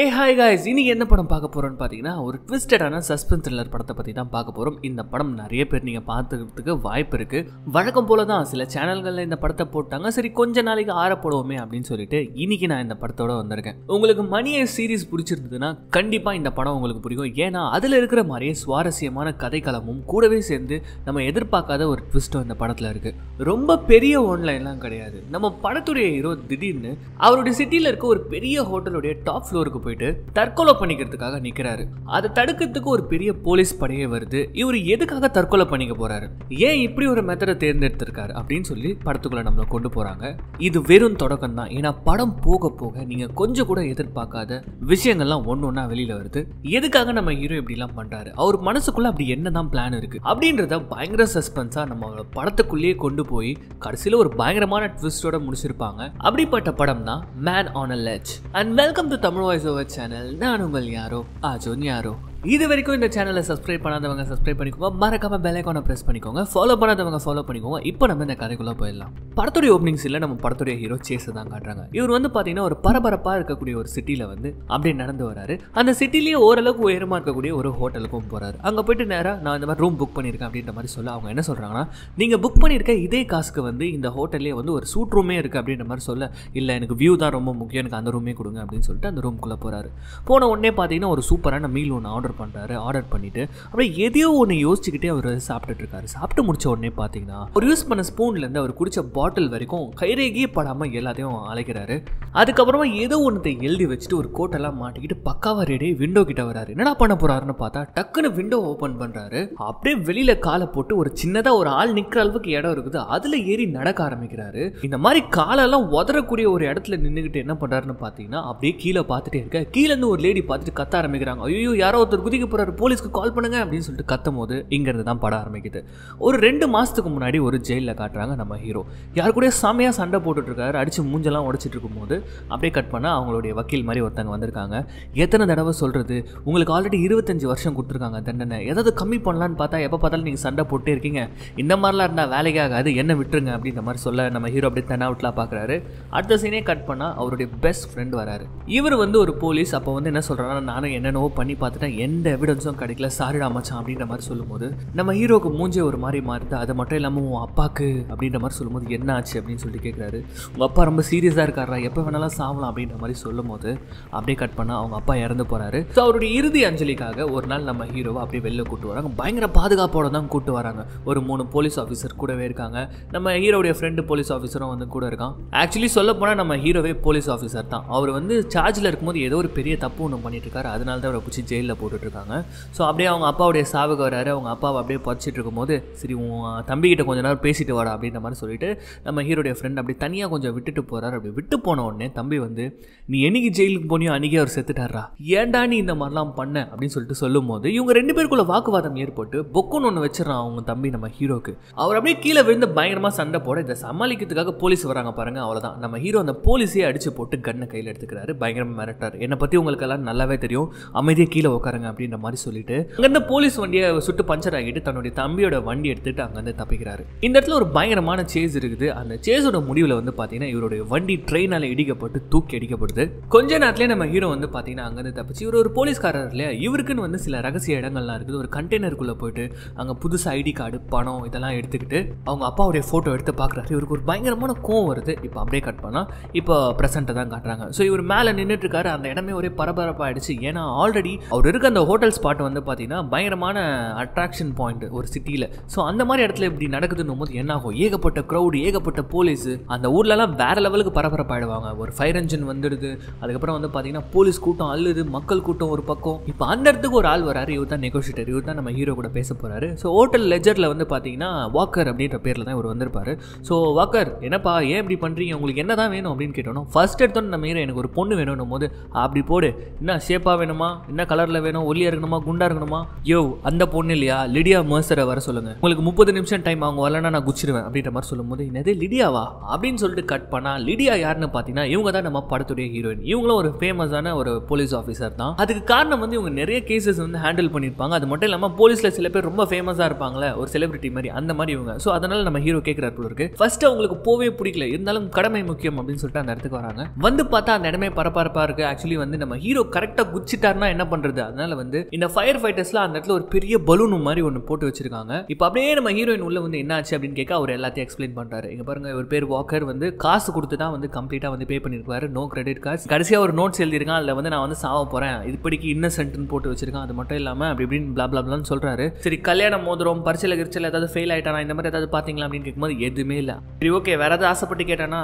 ஏ hi guys இன்னைக்கு என்ன படம் பார்க்க போகிறோன்னு பார்த்தீங்கன்னா ஒரு ட்விஸ்டடான சஸ்பென்ஸ் த்ரில்லர் படத்தை பற்றி தான் பார்க்க போகிறோம் இந்த படம் நிறைய பேர் நீங்கள் பார்த்துக்கிறதுக்கு வாய்ப்பு இருக்குது வழக்கம் போல தான் சில சேனல்களில் இந்த படத்தை போட்டாங்க. சரி கொஞ்ச நாளைக்கு ஆற போடுவோமே அப்படின்னு சொல்லிட்டு இன்னைக்கு நான் இந்த படத்தோட வந்திருக்கேன். உங்களுக்கு மணியை சீரிஸ் பிடிச்சிருந்ததுன்னா கண்டிப்பாக இந்த படம் உங்களுக்கு பிடிக்கும். ஏன்னா அதில் இருக்கிற மாதிரியே சுவாரஸ்யமான கதைக்களமும் கூடவே சேர்ந்து நம்ம எதிர்பார்க்காத ஒரு ட்விஸ்ட்டும் இந்த படத்தில் இருக்குது ரொம்ப பெரிய ஒன்லைன்லாம் கிடையாது. நம்ம படத்துடைய ஹீரோ திடீர்னு அவருடைய சிட்டியில் இருக்க ஒரு பெரிய ஹோட்டலுடைய டாப் ஃப்ளோருக்கு போயிட்டு தற்கொலை பண்ணிக்கிறதுக்காக நிற்கிறாரு அதை தடுக்கிறதுக்கு ஒரு பெரிய போலீஸ் படையே வருது. இவர் எதுக்காக தற்கொலை பண்ணிக்க போறாரு? ஏன் இப்படி ஒரு மெத்தடை தேர்ந்தெடுத்திருக்காரு அப்படின்னு சொல்லி படத்துக்குள்ள நம்மளை கொண்டு போறாங்க. இது வெறும் தொடக்கம் தான் ஏன்னா படம் போக போக நீங்க கொஞ்சம் கூட எதிர்பார்க்காத விஷயங்கள்லாம் ஒன்று ஒன்றா வெளியில வருது. எதுக்காக நம்ம ஹீரோ இப்படிலாம் பண்றாரு? அவர் மனசுக்குள்ள அப்படி என்னதான் பிளான் இருக்கு? அப்படின்றத பயங்கர சஸ்பென்ஸா நம்ம படத்துக்குள்ளேயே கொண்டு போய் கடைசியில் ஒரு பயங்கரமான ட்விஸ்டோட முடிச்சிருப்பாங்க. அப்படிப்பட்ட படம் தான் man on a ledge and welcome to Tamil voice over channel நான் உங்கள் யாரோ ஆஜோன் யாரோ இது வரைக்கும் இந்த சேனலை சப்ஸ்கிரைப் பண்ணாதவங்க சப்ஸ்கிரைப் பண்ணிக்கோங்க. மறக்காம பெலைக்கான ப்ரெஸ் பண்ணிக்கோங்க. ஃபாலோ பண்ணாதவங்க ஃபாலோ பண்ணிக்கோங்க. இப்போ நம்ம இந்த கதைக்குள்ளே போயிடலாம். படத்துடைய ஓப்பனிங்ஸ் இல்லை நம்ம படத்துடைய ஹீரோ சேஸ் தான் காட்டுறாங்க. இவர் வந்து பார்த்தீங்கன்னா ஒரு பரபரப்பாக இருக்கக்கூடிய ஒரு சிட்டியில் வந்து அப்படியே நடந்து வராரு அந்த சிட்டிலேயே ஓரளவுக்கு உயரமாக இருக்கக்கூடிய ஒரு ஹோட்டலுக்கும் போகிறாரு அங்கே போயிட்டு நேராக நான் இந்த மாதிரி ரூம் புக் பண்ணியிருக்கேன் அப்படின்ற மாதிரி சொல்ல அவங்க என்ன சொல்கிறாங்கன்னா நீங்கள் புக் பண்ணியிருக்க இதே காசுக்கு வந்து இந்த ஹோட்டல்லே வந்து ஒரு சூட் ரூமே இருக்குது அப்படின்ற மாதிரி சொல்ல இல்லை எனக்கு வியூ தான் ரொம்ப முக்கியம். எனக்கு அந்த ரூமே கொடுங்க அப்படின்னு சொல்லிட்டு அந்த ரூம்குள்ளே போகிறாரு போன உடனே பார்த்தீங்கன்னா ஒரு சூப்பரான மீல் ஒன்று ஆர்டர் பண்ணுறாரு ஆர்டர் பண்ணிவிட்டு அப்படியே எதையோ ஒன்று யோசிச்சுக்கிட்டே அவர் சாப்பிட்டுட்டு இருக்காரு சாப்பிட்டு முடிச்ச உடனே பார்த்தீங்கன்னா ஒரு யூஸ் பண்ண ஸ்பூன்லேருந்து அவர் குடிச்ச பாட்டில் வரைக்கும் கைரேகியே படாமல் எல்லாத்தையும் அழைக்கிறாரு. அதுக்கப்புறமா ஏதோ ஒன்றத்தை எழுதி வச்சுட்டு ஒரு கோட்டெல்லாம் மாட்டிக்கிட்டு பக்காவா ரெடி விண்டோ கிட்ட வராரு. என்னடா பண்ண போறாருன்னு பார்த்தா டக்குன்னு விண்டோ ஓப்பன் பண்றாரு. அப்படியே வெளியில காலை போட்டு ஒரு சின்னதா ஒரு ஆள் நிக்கிற அளவுக்கு இடம் இருக்குது. அதுல ஏறி நடக்க ஆரம்பிக்கிறாரு. இந்த மாதிரி காலெல்லாம் உதறக்கூடிய ஒரு இடத்துல நின்றுக்கிட்டு என்ன பண்றாருன்னு பார்த்தீங்கன்னா அப்படியே கீழே பார்த்துட்டே இருக்க. கீழே இருந்து ஒரு லேடி பார்த்துட்டு கத்த ஆரம்பிக்கிறாங்க. ஐயோ யாரோ ஒருத்தர் குதிக்க போகிறாரு போலீஸ்க்கு கால் பண்ணுங்க அப்படின்னு சொல்லிட்டு கத்தும் போது இங்க தான் படம் ஆரம்பிக்குது. ஒரு ரெண்டு மாதத்துக்கு முன்னாடி ஒரு ஜெயிலில் காட்டுறாங்க நம்ம ஹீரோ யார் கூட செமையா சண்டை போட்டுட்டு இருக்காரு மூஞ்செல்லாம் உடைச்சிட்டு இருக்கும்போது அப்படியே கட் பண்ணால் அவங்களுடைய வக்கீல் மாதிரி ஒருத்தங்க வந்திருக்காங்க. எத்தனை தடவை சொல்கிறது உங்களுக்கு ஆல்ரெடி இருபத்தஞ்சு வருஷம் கொடுத்துருக்காங்க தண்டனை. ஏதாவது கம்மி பண்ணலான்னு பார்த்தா எப்போ பார்த்தாலும் நீங்கள் சண்டை போட்டே இருக்கீங்க. இந்த மாதிரிலாம் இருந்தால் வேலைக்கு ஆகாது என்ன விட்டுருங்க அப்படின்ற மாதிரி சொல்ல நம்ம ஹீரோ அப்படியே தென் அவுட்லாம் பார்க்குறாரு அடுத்த சீனே கட் பண்ணால் அவருடைய பெஸ்ட் ஃப்ரெண்ட் வராரு. இவர் வந்து ஒரு போலீஸ் அப்போ வந்து என்ன சொல்கிறாங்கன்னா நானும் என்னென்னவோ பண்ணி பார்த்துட்டேன் எந்த எவிடன்ஸும் கிடைக்கல. சாரிடா மச்சான் அப்படின்ற மாதிரி சொல்லும்போது நம்ம ஹீரோக்கு மூஞ்சே ஒரு மாதிரி மாறுது. அது மட்டும் இல்லாமல் உன் அப்பாக்கு அப்படின்ற மாதிரி சொல்லும்போது என்ன ஆச்சு? அப்படின்னு சொல்லிட்டு கேட்குறாரு உங்கள் அப்பா ரொம்ப சீரியஸாக இருக்காரா எப்போ வேணாலும் சாவலாம் அப்படின்ற மாதிரி சொல்லும்போது அப்படியே கட் பண்ணால் அவங்க அப்பா இறந்து போகிறாரு ஸோ அவருடைய இறுதி அஞ்சலிக்காக ஒரு நாள் நம்ம ஹீரோவை அப்படியே வெளில கூட்டு வராங்க. பயங்கர பாதுகாப்போட தான் கூட்டு வராங்க. ஒரு மூணு போலீஸ் ஆஃபீஸர் கூடவே இருக்காங்க. நம்ம ஹீரோடைய ஃப்ரெண்டு போலீஸ் ஆஃபீஸரும் வந்து கூட இருக்கான். ஆக்சுவலி சொல்ல போனால் நம்ம ஹீரோவே போலீஸ் ஆஃபீஸர் தான். அவர் வந்து சார்ஜில் இருக்கும்போது ஏதோ ஒரு பெரிய தப்பு ஒன்று பண்ணிட்டு இருக்காரு. அதனால தான் அவரை பிடிச்சி ஜெயிலில் போட்டு இருக்காங்க ஸோ அப்படியே அவங்க அப்பாவுடைய சாவுக்கு வராரு. அவங்க அப்பாவை அப்படியே புதச்சிட்டு இருக்கும்போது சரி உன் தம்பிக்கிட்ட கொஞ்ச நேரம் பேசிட்டு வாடா அப்படின்ற மாதிரி சொல்லிட்டு நம்ம ஹீரோடைய ஃப்ரெண்ட் அப்படி தனியாக கொஞ்சம் விட்டுட்டு போகிறாரு அப்படி விட்டு போன உடனே தம்பி வந்து நீ என்னைக்கு ஜெயிலுக்கு போனியோ அன்றைக்கி அவர் செத்துட்டாரா ஏன்டா நீ இந்த மாதிரிலாம் பண்ண? அப்படின்னு சொல்லிட்டு சொல்லும் போது இவங்க ரெண்டு பேருக்குள்ள வாக்குவாதம் ஏற்பட்டு பொக்குன்னு ஒன்று வச்சிடறான் அவங்க தம்பி நம்ம ஹீரோக்கு. அவர் அப்படியே கீழே விழுந்து பயங்கரமாக சண்டை போட இதை சமாளிக்கிறதுக்காக போலீஸ் வராங்க பாருங்க அவ்வளோதான் நம்ம ஹீரோ அந்த போலீஸே அடிச்சு போட்டு கண்ணை கையில் எடுத்துக்கிறாரு. பயங்கரமாக மிரட்டார் என்னை பற்றி உங்களுக்கு எல்லாம் நல்லாவே தெரியும். அமைதியாக கீழே உட்காருங்க. அப்படின்ற மாதிரி சொல்லிட்டு அங்கேருந்து போலீஸ் வண்டியை சுட்டு பஞ்சர் ஆகிட்டு தன்னுடைய தம்பியோட வண்டி எடுத்துட்டு அங்கேருந்து தப்பிக்கிறாரு. இந்த இடத்துல ஒரு பயங்கரமான சேஸ் இருக்குது. அந்த சேஸோட முடிவில் வந்து பார்த்தீங்கன்னா இவருடைய வண்டி ட்ரெயினால் இடிக்கப்பட்டு தூக்கி அடிக்கப்படுது கொஞ்ச நேரத்துலேயே நம்ம ஹீரோ வந்து பார்த்தீங்கன்னா அங்கேருந்து தப்பிச்சு இவர் ஒரு போலீஸ்காரர் இல்லையா? இவருக்குன்னு வந்து சில ரகசிய இடங்கள்லாம் இருக்குது. ஒரு கண்டெய்னருக்குள்ளே போயிட்டு அங்கே புதுசு ஐடி கார்டு பணம் இதெல்லாம் எடுத்துக்கிட்டு அவங்க அப்பாவுடைய ஃபோட்டோ எடுத்து பார்க்குறாரு இவருக்கு ஒரு பயங்கரமான கோவம் வருது. இப்போ அப்படியே கட் பண்ணால் இப்போ ப்ரெசண்ட்டை தான் காட்டுறாங்க. ஸோ இவர் மேலே நின்றுட்டு இருக்காரு. அந்த இடமே ஒரே பரபரப்பாக ஆயிடுச்சு ஏன்னா ஆல்ரெடி அவர் இருக்க அந்த ஹோட்டல் ஸ்பாட் வந்து பார்த்தீங்கன்னா பயங்கரமான அட்ராக்ஷன் பாயிண்ட் ஒரு சிட்டியில் ஸோ அந்த மாதிரி இடத்துல இப்படி நடக்குதுன்னும் போது என்ன ஆகும் ஏகப்பட்ட க்ரௌடு ஏகப்பட்ட போலீஸ் அந்த ஊர்லலாம் வேற லெவலுக்கு பரபரப்பாயிடுவாங்க. ஒரு ஃபயர் என்ஜின் வந்துடுது. அதுக்கப்புறம் வந்து பார்த்தீங்கன்னா போலீஸ் கூட்டம் அல்லுது மக்கள் கூட்டம் ஒரு பக்கம். இப்போ அந்த இடத்துக்கு ஒரு ஆள் வராரு. இவர் தான் நெகோஷியேட்டர் இவர் தான் நம்ம ஹீரோ கூட பேச போகிறாரு ஸோ ஹோட்டல் லெஜரில் வந்து பார்த்தீங்கன்னா வாக்கர் அப்படின்ற பேரில் தான் இவர் வந்திருப்பாரு. ஸோ வாக்கர் என்னப்பா? ஏன் இப்படி பண்ணுறீங்க உங்களுக்கு என்ன தான் வேணும் அப்படின்னு கேட்டோம் ஃபர்ஸ்ட் எடுத்தோன்னு நம்ம ஹீரோ எனக்கு ஒரு பொண்ணு வேணும் போது அப்படி போடு. என்ன ஷேப்பாக வேணுமா? என்ன கலரில் வேணும்? ஒல்லியா இருக்கணுமா குண்டா இருக்கணுமா? யோ அந்த பொண்ணு இல்லையா? லிடியா மர்சரை வர சொல்லுங்க. உங்களுக்கு முப்பது நிமிஷம் டைம் அவங்க வரலன்னா நான் குச்சிருவேன் அப்படின்ற மாதிரி சொல்லும்போது என்னது லிடியாவா? அப்படின்னு சொல்லிட்டு கட் பண்ணா லிடியா யாருன்னு பார்த்தீங்கன்னா இவங்க தான் நம்ம படத்துடைய ஹீரோயின் இவங்களும் ஒரு ஃபேமஸான ஒரு போலீஸ் ஆஃபீஸர் தான். அதுக்கு காரணம் வந்து இவங்க நிறைய கேசஸ் வந்து ஹேண்டில் பண்ணியிருப்பாங்க. அது மட்டும் இல்லாமல் போலீஸில் சில பேர் ரொம்ப ஃபேமஸாக இருப்பாங்களே ஒரு செலிபிரிட்டி மாதிரி அந்த மாதிரி இவங்க. ஸோ அதனால நம்ம ஹீரோ கேட்குறாரு போல இருக்கு. ஃபர்ஸ்ட் அவங்களுக்கு போவே பிடிக்கல. இருந்தாலும் கடமை முக்கியம் அப்படின்னு சொல்லிட்டு அந்த இடத்துக்கு வராங்க. வந்து பார்த்தா அந்த இடமே பரபரப்பாக இருக்கு. ஆக்சுவலி வந்து நம்ம ஹீரோ கரெக்டாக குச்சிட்டாருன்னா என்ன பண்ணுறது அதனால வந்து இந்த ஃபயர் ஃபைட்டர்ஸ்லாம் அந்த இடத்துல ஒரு பெரிய பலூன் மாதிரி ஒன்று போட்டு வச்சிருக்காங்க. இப்போ அப்படியே நம்ம ஹீரோயின் உள்ள வந்து என்ன ஆச்சு அப்படின்னு கேட்க அவர் எல்லாத்தையும் எக்ஸ்பிளைன் பண்றாரு. இங்க பாருங்க ஒரு பேர் வாக்கர் வந்து காசு கொடுத்து தான் வந்து கம்ப்ளீட்டாக வந்து பே பண்ணிருக்காரு நோ கிரெடிட் கார்டு கடைசியாக ஒரு நோட்ஸ் எழுதியிருக்கான். அதில் வந்து நான் வந்து சாவ போகிறேன் இப்படிக்கு இன்னசென்ட்னு போட்டு வச்சிருக்கான். அது மட்டும் இல்லாமல் அப்படி இப்படின்னு பிளா பிளாப்லான்னு சொல்றாரு. சரி கல்யாணம் மோதிரம் பரிசையில் கிரிச்சல் ஏதாவது ஃபெயில் ஆயிட்டானா? இந்த மாதிரி ஏதாவது பார்த்தீங்களா அப்படின்னு கேட்கும்போது எதுவுமே இல்லை. சரி ஓகே வேற ஏதாவது ஆசைப்பட்டு கேட்டானா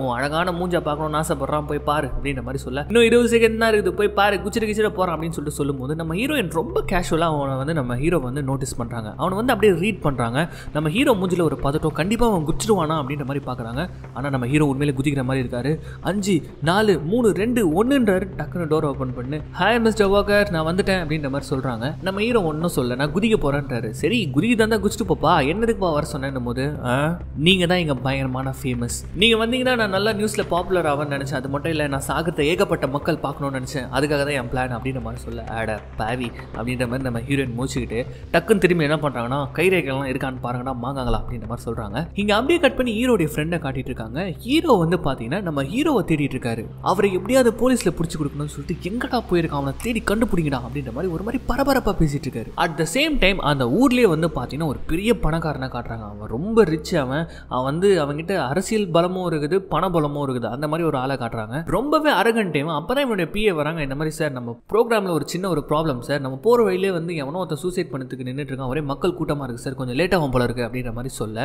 உன் அழகான மூஞ்சா பார்க்கணும்னு ஆசைப்படுறான். போய் பாரு அப்படின்ற மாதிரி சொல்ல. இன்னும் இருபது செகண்ட் தான் இருக்குது. போய் பாரு குச்சிட்டு கிச்சிட போறான் அப்படின்னு சொல்லிட்டு சொல்லும்போது நம்ம ஹீரோயின் ரொம்ப கேஷுவலாக அவனை வந்து நம்ம ஹீரோ வந்து நோட்டீஸ் பண்ணுறாங்க அவனை வந்து அப்படியே ரீட் பண்ணுறாங்க நம்ம ஹீரோ மூஞ்சில் ஒரு பதட்டம் கண்டிப்பாக அவன் குச்சிடுவானா அப்படின்ற மாதிரி பார்க்குறாங்க. ஆனால் நம்ம ஹீரோ உண்மையிலே குதிக்கிற மாதிரி இருக்காரு. அஞ்சு நாலு மூணு ரெண்டு ஒன்றுன்றாரு டக்குன்னு டோர் ஓப்பன் பண்ணு. ஹாய் மிஸ்டர் வாக்கர் நான் வந்துட்டேன் அப்படின்ற மாதிரி சொல்கிறாங்க நம்ம ஹீரோ ஒன்றும் சொல்ல நான் குதிக்க போகிறேன்றாரு சரி குதிக்கு தான் குதிச்சுட்டு போப்பா என்னதுக்குப்பா வர சொன்னேன் போது நீங்கள் தான் எங்கள் பயங்கரமான ஃபேமஸ் நீங்கள் வந்தீங்கன்னா நான் நல்லா நியூஸில் பாப்புலர் ஆவேன்னு நினச்சேன். அது மட்டும் இல்லை நான் சாகத்தை ஏகப்பட்ட மக்கள் பார்க்கணும்னு நினச்சேன். அதுக்காக தான் என் பிளான் அப்படின்ற மாதிரி சொல்ல. ஆட பாவி அப்படின்ற மாதிரி நம்ம ஹீரோயின் மூச்சுக்கிட்டு டக்குன்னு திரும்பி என்ன பண்ணுறாங்கன்னா கைரேகைலாம் இருக்கான்னு பாருங்கன்னா மாங்காங்களா அப்படின்ற மாதிரி சொல்கிறாங்க இங்கே அப்படியே கட் பண்ணி ஹீரோடைய ஃப்ரெண்டை காட்டிட்டு இருக்காங்க. ஹீரோ வந்து பார்த்தீங்கன்னா நம்ம ஹீரோவை தேடிட்டு இருக்காரு. அவரை எப்படியாவது போலீஸில் பிடிச்சி கொடுக்கணும்னு சொல்லிட்டு எங்கடா போயிருக்கான்? அவனை தேடி கண்டுபிடிங்கடா அப்படின்ற மாதிரி ஒரு மாதிரி பரபரப்பாக பேசிட்டு இருக்காரு. அட் த சேம் டைம் அந்த ஊர்லேயே வந்து பார்த்தீங்கன்னா ஒரு பெரிய பணக்காரனை காட்டுறாங்க. அவன் ரொம்ப ரிச் அவன். அவன் வந்து அவன்கிட்ட அரசியல் பலமும் இருக்குது பண பலமும் இருக்குது. அந்த மாதிரி ஒரு ஆளை காட்டுறாங்க. ரொம்பவே அரகண்டேவன் அப்போ தான் இவனுடைய பிஏ வராங்க. இந்த மாதிரி சார் நம்ம ப்ரோக்ராமில் ஒரு சின்ன ஒரு ப்ராப்ளம் சார் நம்ம போகிற வழியிலே வந்து எவனோ ஒருத்தன் சூசைட் பண்ணுறதுக்கு நின்றுட்டு இருக்கான் ஒரே மக்கள் கூட்டமாக இருக்குது சார் கொஞ்சம் லேட் ஆகும் போல இருக்குது அப்படின்ற மாதிரி சொல்ல.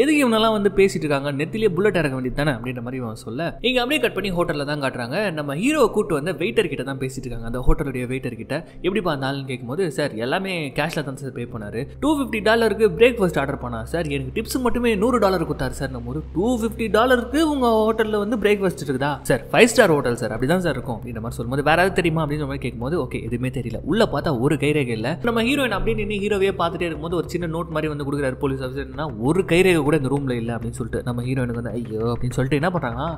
எதுக்கு இவனெல்லாம் வந்து பேசிட்டு இருக்காங்க? நெத்திலே புல்லட் இறக்க வேண்டியது தானே அப்படின்ற மாதிரி இவன் சொல்ல. இங்கே அப்படியே கட் பண்ணி ஹோட்டலில் தான் காட்டுறாங்க. நம்ம ஹீரோவை கூட்டு வந்து வெயிட்டர் கிட்ட தான் பேசிட்டு இருக்காங்க. அந்த ஹோட்டலுடைய வெயிட்டர் கிட்ட. எப்படிப்பா இருந்தாலும் கேட்கும்போது சார் எல்லாமே கேஷில் தான் சார் பே பண்ணார். டூ ஃபிஃப்டி டாலருக்கு பிரேக்ஃபாஸ்ட் ஆர்டர் பண்ணார் சார் எனக்கு டிப்ஸ் மட்டுமே நூறு டாலர் கொடுத்தாரு சார் நம்ம ஒரு டூ ஃபிஃப்டி டாலருக்கு உங்கள் ஹோட்டலில் வந்து பிரேக்ஃபாஸ்ட் இருக்குதா? Sir five star hotel sir அப்படி தான் சார் இருக்கும் அப்படின்ற மாதிரி சொல்லும்போது வேற ஏதாவது தெரியுமா? அப்படின்னு மாதிரி கேட்கும்போது ஓகே எதுவுமே தெரியல. உள்ள பார்த்தா ஒரு கைரேகை இல்லை. நம்ம ஹீரோயின் அப்படியே நின்று ஹீரோவே பார்த்துட்டே இருக்கும்போது ஒரு சின்ன நோட் மாதிரி வந்து கொடுக்குறாரு போலீஸ் ஆஃபீஸர்னா ஒரு கைரேகை கூட இந்த ரூமில் இல்லை அப்படின்னு சொல்லிட்டு. நம்ம ஹீரோயினுக்கு வந்து ஐயோ அப்படின்னு சொல்லிட்டு என்ன பண்ணுறாங்கன்னா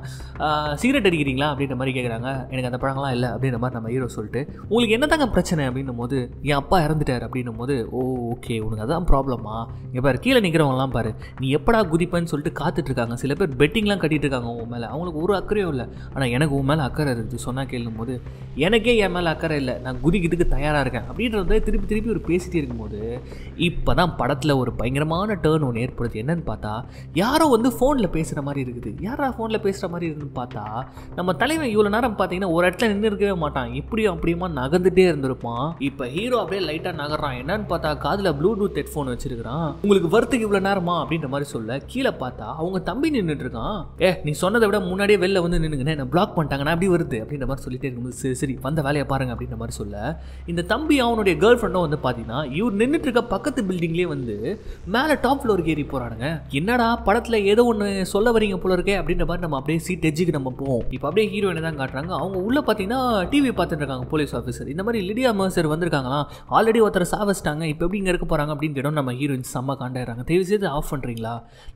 சிகரெட் அடிக்கிறீங்களா? அப்படின்ற மாதிரி கேட்குறாங்க எனக்கு அந்த பழங்கள்லாம் இல்லை அப்படின்ற மாதிரி நம்ம ஹீரோ சொல்லிட்டு உங்களுக்கு என்ன தாங்க பிரச்சனை? அப்படின்னும் போது என் அப்பா இறந்துட்டார். அப்படின்னும் போது ஓ ஓகே உனக்கு அதான் ப்ராப்ளமா இங்கே பாரு கீழே நிற்கிறவங்களாம் பாரு. நீ எப்படா குதிப்பேன்னு சொல்லிட்டு காத்துட்டு இருக்காங்க சில பேர் பெட்டிங்லாம் கட்டிட்டு இருக்காங்க உன் மேலே. அவங்களுக்கு ஒரு அக்கறையும் இல்லை. ஆனால் எனக்கு உன் மேலே அக்கறை இருக்குது. சொன்னால் கேளும் போது எனக்கே என் மேலே அக்கறை இல்லை. நான் குதிக்கிறதுக்கு தயாராக இருக்கேன் அப்படின்றத திருப்பி திருப்பி ஒரு பேசிகிட்டே இருக்கும்போது இப்போ தான் படத்தில் ஒரு பயங்கரமான டேர்ன் ஒன்று ஏற்படுது. என்னன்னு பார்த்தா யாரோ வந்து ஃபோனில் பேசுகிற மாதிரி இருக்குது. யாரா ஃபோனில் பேசுகிற மாதிரி இருக்குன்னு பார்த்தா நம்ம தலைவன் இவ்வளோ நேரம் பார்த்தீங்கன்னா ஒரு இடத்துல நின்று இருக்கவே மாட்டான். இப்படியும் அப்படியுமா நகர்ந்துட்டே இருந்திருப்பான். இப்போ ஹீரோ அப்படியே லைட்டாக நகர்றான். என்னன்னு பார்த்தா காதில் ப்ளூடூத் ஹெட்ஃபோன் வச்சிருக்கிறான். உங்களுக்கு வரத்துக்கு இவ்வளோ நேரமா அப்படின்ற மாதிரி சொல்ல கீழே பார்த்தா அவங்க தம்பி நின்றுட்டு இருக்கான். ஏ நீ சொன்னதை விட முன்னாடியே வெளில வந்து நின்னுங்கண்ணே. என்ன பிளாக் பண்ணிட்டாங்கன்னா அப்படி வருது. அப்படின்ற மாதிரி சொல்லிட்டே இருக்கும்போது சரி சரி வந்த வேலையை பாருங்க. அப்படின்ற மாதிரி சொல்ல இந்த தம்பி அவனுடைய கேர்ள் ஃப்ரெண்டும் வந்து பார்த்தீங்கன்னா இவர் நின்றுட்டு இருக்க பக்கத்து பில்டிங்லேயே வந்து மேலே டாப் ஃப்ளோருக்கு ஏறி போகிறானுங்க என்னடா படத்தில் ஏதோ ஒன்று சொல்ல வரீங்க போல இருக்கே அப்படின்ற மாதிரி நம்ம அப்படியே சீட் எஜ்ஜுக்கு நம்ம போவோம். இப்போ அப்படியே ஹீரோயினை தான் காட்டுறாங்க. அவங்க உள்ளே பார்த்தீங்கன்னா டிவி பார்த்துட்டு இருக்காங்க போலீஸ் ஆஃபீஸர் இந்த மாதிரி லிடியா மர்சர் வந்திருக்காங்களாம் ஆல்ரெடி ஒருத்தர் சாவச்சிட்டாங்க. இப்போ எப்படி இங்கே இருக்க போகிறாங்க அப்படின்னு கேட்டோம் நம்ம ஹீரோயின் செம்ம காண்டாடுறாங்க தயவு செய்து ஆஃப் பண்ணுறீங்களா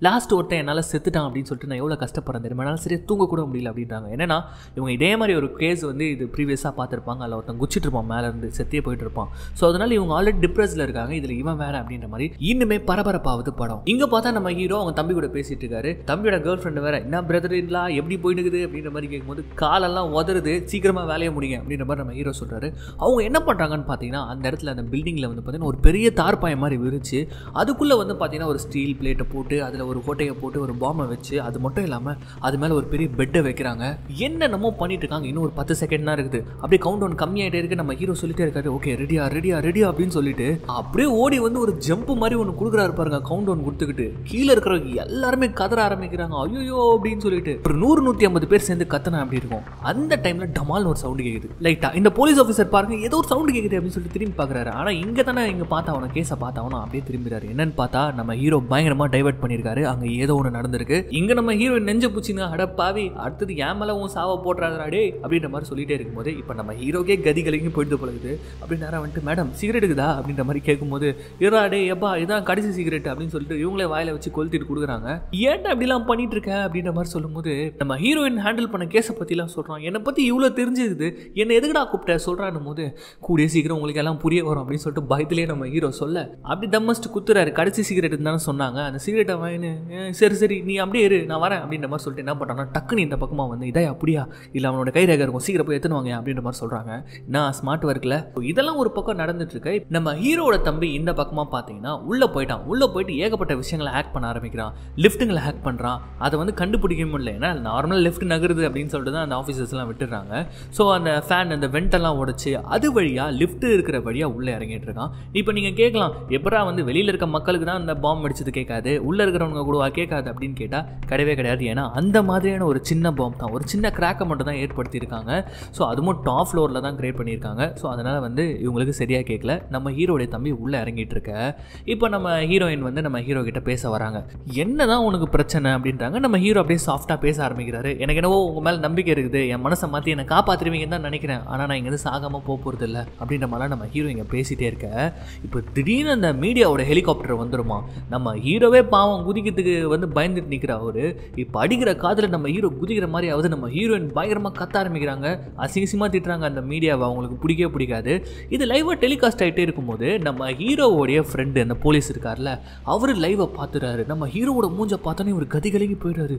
லாஸ்ட் ஒருத்தன் என்னால் செத்துட்டான் அப்படின்னு சொல்லிட்டு நான் எவ்வளோ கஷ்டப்படுறேன் தெரியுமா? என்னால் சரியாக தூங்க கூட முடியல அப்படின்றாங்க. என்னன்னா இவங்க இதே மாதிரி ஒரு கேஸ் வந்து இது ப்ரீவியஸாக பார்த்துருப்பாங்க. அதில் ஒருத்தன் குச்சிட்டு இருப்பான் மேலே இருந்து செத்தே போயிட்டு இருப்பான் ஸோ அதனால இவங்க ஆல்ரெடி டிப்ரெஸ்ல இருக்காங்க. இதில் இவன் வேற அப்படின்ற மாதிரி இன்னுமே பரபரப்பாவது படம். இங்கே பார்த்தா நம்ம ஹீரோ அவங்க தம்பி கூட பேசிட்டு இருக்காரு. தம்பியோட கேர்ள் ஃப்ரெண்டு வேற என்ன பிரதர் இல்லா எப்படி போயிட்டு இருக்குது அப்படின்ற மாதிரி கேட்கும்போது காலெல்லாம் உதறது. சீக்கிரமாக வேலையை முடியும் அப்படின்ற மாதிரி நம்ம ஹீரோ சொல்கிறாரு அவங்க என்ன பண்ணுறாங்கன்னு பார்த்தீங்கன்னா அந்த இடத்துல அந்த பில்டிங்கில் வந்து பார்த்தீங்கன்னா ஒரு பெரிய தார்பாயம் மாதிரி விரிச்சு அதுக்குள்ளே வந்து பார்த்தீங்கன்னா ஒரு ஸ்டீல் பிளேட்டை போட்டு அதில் ஒரு கோட்டையை போட்டு ஒரு பாம்பை வச்சு அது மட்டும் இல்லாமல் அது மேலே ஒரு பெரிய பெட்டை வைக்கிறாங்க. என்னென்னமோ பண்ணிட்டு இருக்காங்க. இன்னும் ஒரு பத்து செகண்ட் தான் இருக்குது. அப்படியே கவுண்ட் டவுன் கம்மியாயிட்டே இருக்கு. நம்ம ஹீரோ சொல்லிட்டே இருக்காரு. ஓகே ரெடியா ரெடியா ரெடியா அப்படின்னு சொல்லிட்டு அப்படியே ஓடி வந்து ஒரு ஜம்ப் மாதிரி ஒன்று கொடுக்குறாரு பாருங்க கவுண்ட் டவுன் கொடுத்துக்கிட்டு. கீழே இருக்கிறவங்க எல்லாருமே கதற ஆரம்பிக்கிறாங்க. ஐயோ அப்படின்னு சொல்லிட்டு ஒரு நூறு நூத்தி ஐம்பது பேர் சேர்ந்து கத்தனா அப்படி இருக்கும்? அந்த டைம்ல டமால்னு ஒரு சவுண்டு கேக்குது. லைட்டா இந்த போலீஸ் ஆஃபீஸர் பாருங்க ஏதோ ஒரு சவுண்டு கேக்குது அப்படின்னு சொல்லிட்டு திரும்பி பார்க்குறாரு ஆனால் இங்கே தானே இங்கே பார்த்தா அவனை கேஸை பார்த்தா அவனை அப்படியே திரும்பிறாரு. என்னன்னு பார்த்தா நம்ம ஹீரோ பயங்கரமாக டைவர்ட் பண்ணியிருக்காரு அங்கே ஏதோ ஒன்று நடந்திருக்கு. இங்கே நம்ம ஹீரோ நெஞ்ச பூச்சிங்க. அடப்பாவி அடுத்தது ஏன் மேலே உன் சாவை போட்டுறாங்கடா அப்படின்ற மாதிரி சொல்லிட்டே இருக்கும்போது இப்போ நம்ம ஹீரோக்கே கதிகளையும் போயிட்டு போல வருது அப்படி நேரம் வந்துட்டு மேடம் சிகரெட் இருக்குதா அப்படின்ற மாதிரி கேட்கும்போது இரா டே எப்பா இதான் கடைசி சிகரெட் அப்படின்னு சொல்லிட்டு இவங்களே வாயில வச்சு கொளுத்திட்டு கொடுக்குறாங்க. ஏன்டா அப்படிலாம் பண்ணிட்டு இருக்க அப்படின்ற மாதிரி சொல்லும்போது நம்ம ஹீரோயின் ஹேண்டில் பண்ண கேஸை பற்றிலாம் சொல்கிறான் என்னை பற்றி இவ்வளோ தெரிஞ்சுக்குது என்னை எதுக்குடா கூப்பிட்ட? சொல்கிறான் போது கூடிய சீக்கிரம் உங்களுக்கு எல்லாம் புரிய வரும் அப்படின்னு சொல்லிட்டு பயத்திலே நம்ம ஹீரோ சொல்ல அப்படி தம்மஸ்ட் குத்துறாரு. கடைசி சிகரெட் தானே சொன்னாங்க. அந்த சிகரெட்டை வாங்கினு சரி சரி நீ அப்படியே இரு நான் வரேன் அப்படின்ற மாதிரி சொல்லிட்டு என்ன பண்ணுறான்னா டக்குன்னு இந்த பக்கமாக வந்து இதே அப்படியா? இல்லை அவனோட கை ரேகை இருக்கும். சீக்கிரம் போய் எத்தனை வாங்க அப்படின்ற மாதிரி சொல்கிறாங்க நான் ஸ்மார்ட் இருக்குல்ல? இதெல்லாம் ஒரு பக்கம் நடந்துட்டு இருக்கு நம்ம ஹீரோட தம்பி இந்த பக்கமா பார்த்தீங்கன்னா உள்ள போயிட்டான். உள்ள போயிட்டு ஏகப்பட்ட விஷயங்களை ஹேக் பண்ண ஆரம்பிக்கிறான். லிஃப்ட்டுங்களை ஹேக் பண்றான். அதை வந்து கண்டுபிடிக்க முடியல. ஏன்னா நார்மலாக லெஃப்ட் நகருது அப்படின்னு சொல்லிட்டு தான் அந்த ஆஃபீஸர்ஸ்லாம் விட்டுறாங்க ஸோ அந்த ஃபேன் அந்த வெண்டெல்லாம் உடைச்சு அது வழியாக லிஃப்ட் இருக்கிற வழியாக உள்ளே இறங்கிட்டு இருக்கான் இப்போ நீங்கள் கேட்கலாம் எப்படா வந்து வெளியில் இருக்க மக்களுக்கு தான் அந்த பாம்பு அடிச்சது கேட்காது? உள்ளே இருக்கிறவங்க கூட கேட்காது அப்படின்னு கேட்டால் கிடையவே கிடையாது. ஏன்னா அந்த மாதிரியான ஒரு சின்ன பாம்பு தான். ஒரு சின்ன கிராக்கை மட்டும் தான் ஏற்படுத்தியிருக்காங்க. ஸோ அதுவும் டாப் ஃப்ளோரில் தான் கிரியேட் பண்ணியிருக்காங்க. ஸோ அதனால் வந்து இவங்களுக்கு சரியாக கேட்கல நம்ம ஹீரோடைய தம்பி உள்ளே இறங்கிட்டு இருக்க இப்போ நம்ம ஹீரோயின் வந்து நம்ம ஹீரோ கிட்ட பேச வராங்க. என்ன தான் உனக்கு பிரச்சனை அப்படின்றாங்க. நம்ம ஹீரோ அப்படியே சாஃப்டாக பேச ஆரம்பிக்கிறாரு. எனக்கு என்னவோ உங்கள் மேலே நம்பிக்கை இருக்குது. என் மனசை மாற்றி என்னை காப்பாற்றுவீங்கன்னு தான் நினைக்கிறேன். ஆனால் நான் இங்கேருந்து சாகாமல் போக போகிறது இல்லை அப்படின்ற மாதிரிலாம் நம்ம ஹீரோ இங்கே பேசிகிட்டே இருக்க. இப்போ திடீர்னு அந்த மீடியாவோட ஹெலிகாப்டர் வந்துருமா? நம்ம ஹீரோவே பாவம் குதிக்கிறதுக்கு வந்து பயந்துட்டு நிற்கிற அவர். இப்போ அடிக்கிற காதில் நம்ம ஹீரோ குதிக்கிற மாதிரி ஆகுது நம்ம ஹீரோயின் பயங்கரமாக கத்த ஆரம்பிக்கிறாங்க. அசிங்கசியமாக திட்டுறாங்க அந்த மீடியாவை. அவங்களுக்கு பிடிக்கவே பிடிக்காது. இது லைவாக டெலிகாஸ்ட் ஆகிட்டே இருக்கும்போது நம்ம ஹீரோவோடைய ஃப்ரெண்டு அந்த போலீஸ் இருக்கார்ல அவர் லைவை பார்த்துறாரு நம்ம ஹீரோவோட மூஞ்ச பார்த்தோன்னே இவர் கதி கலங்கி போயிடுறாரு.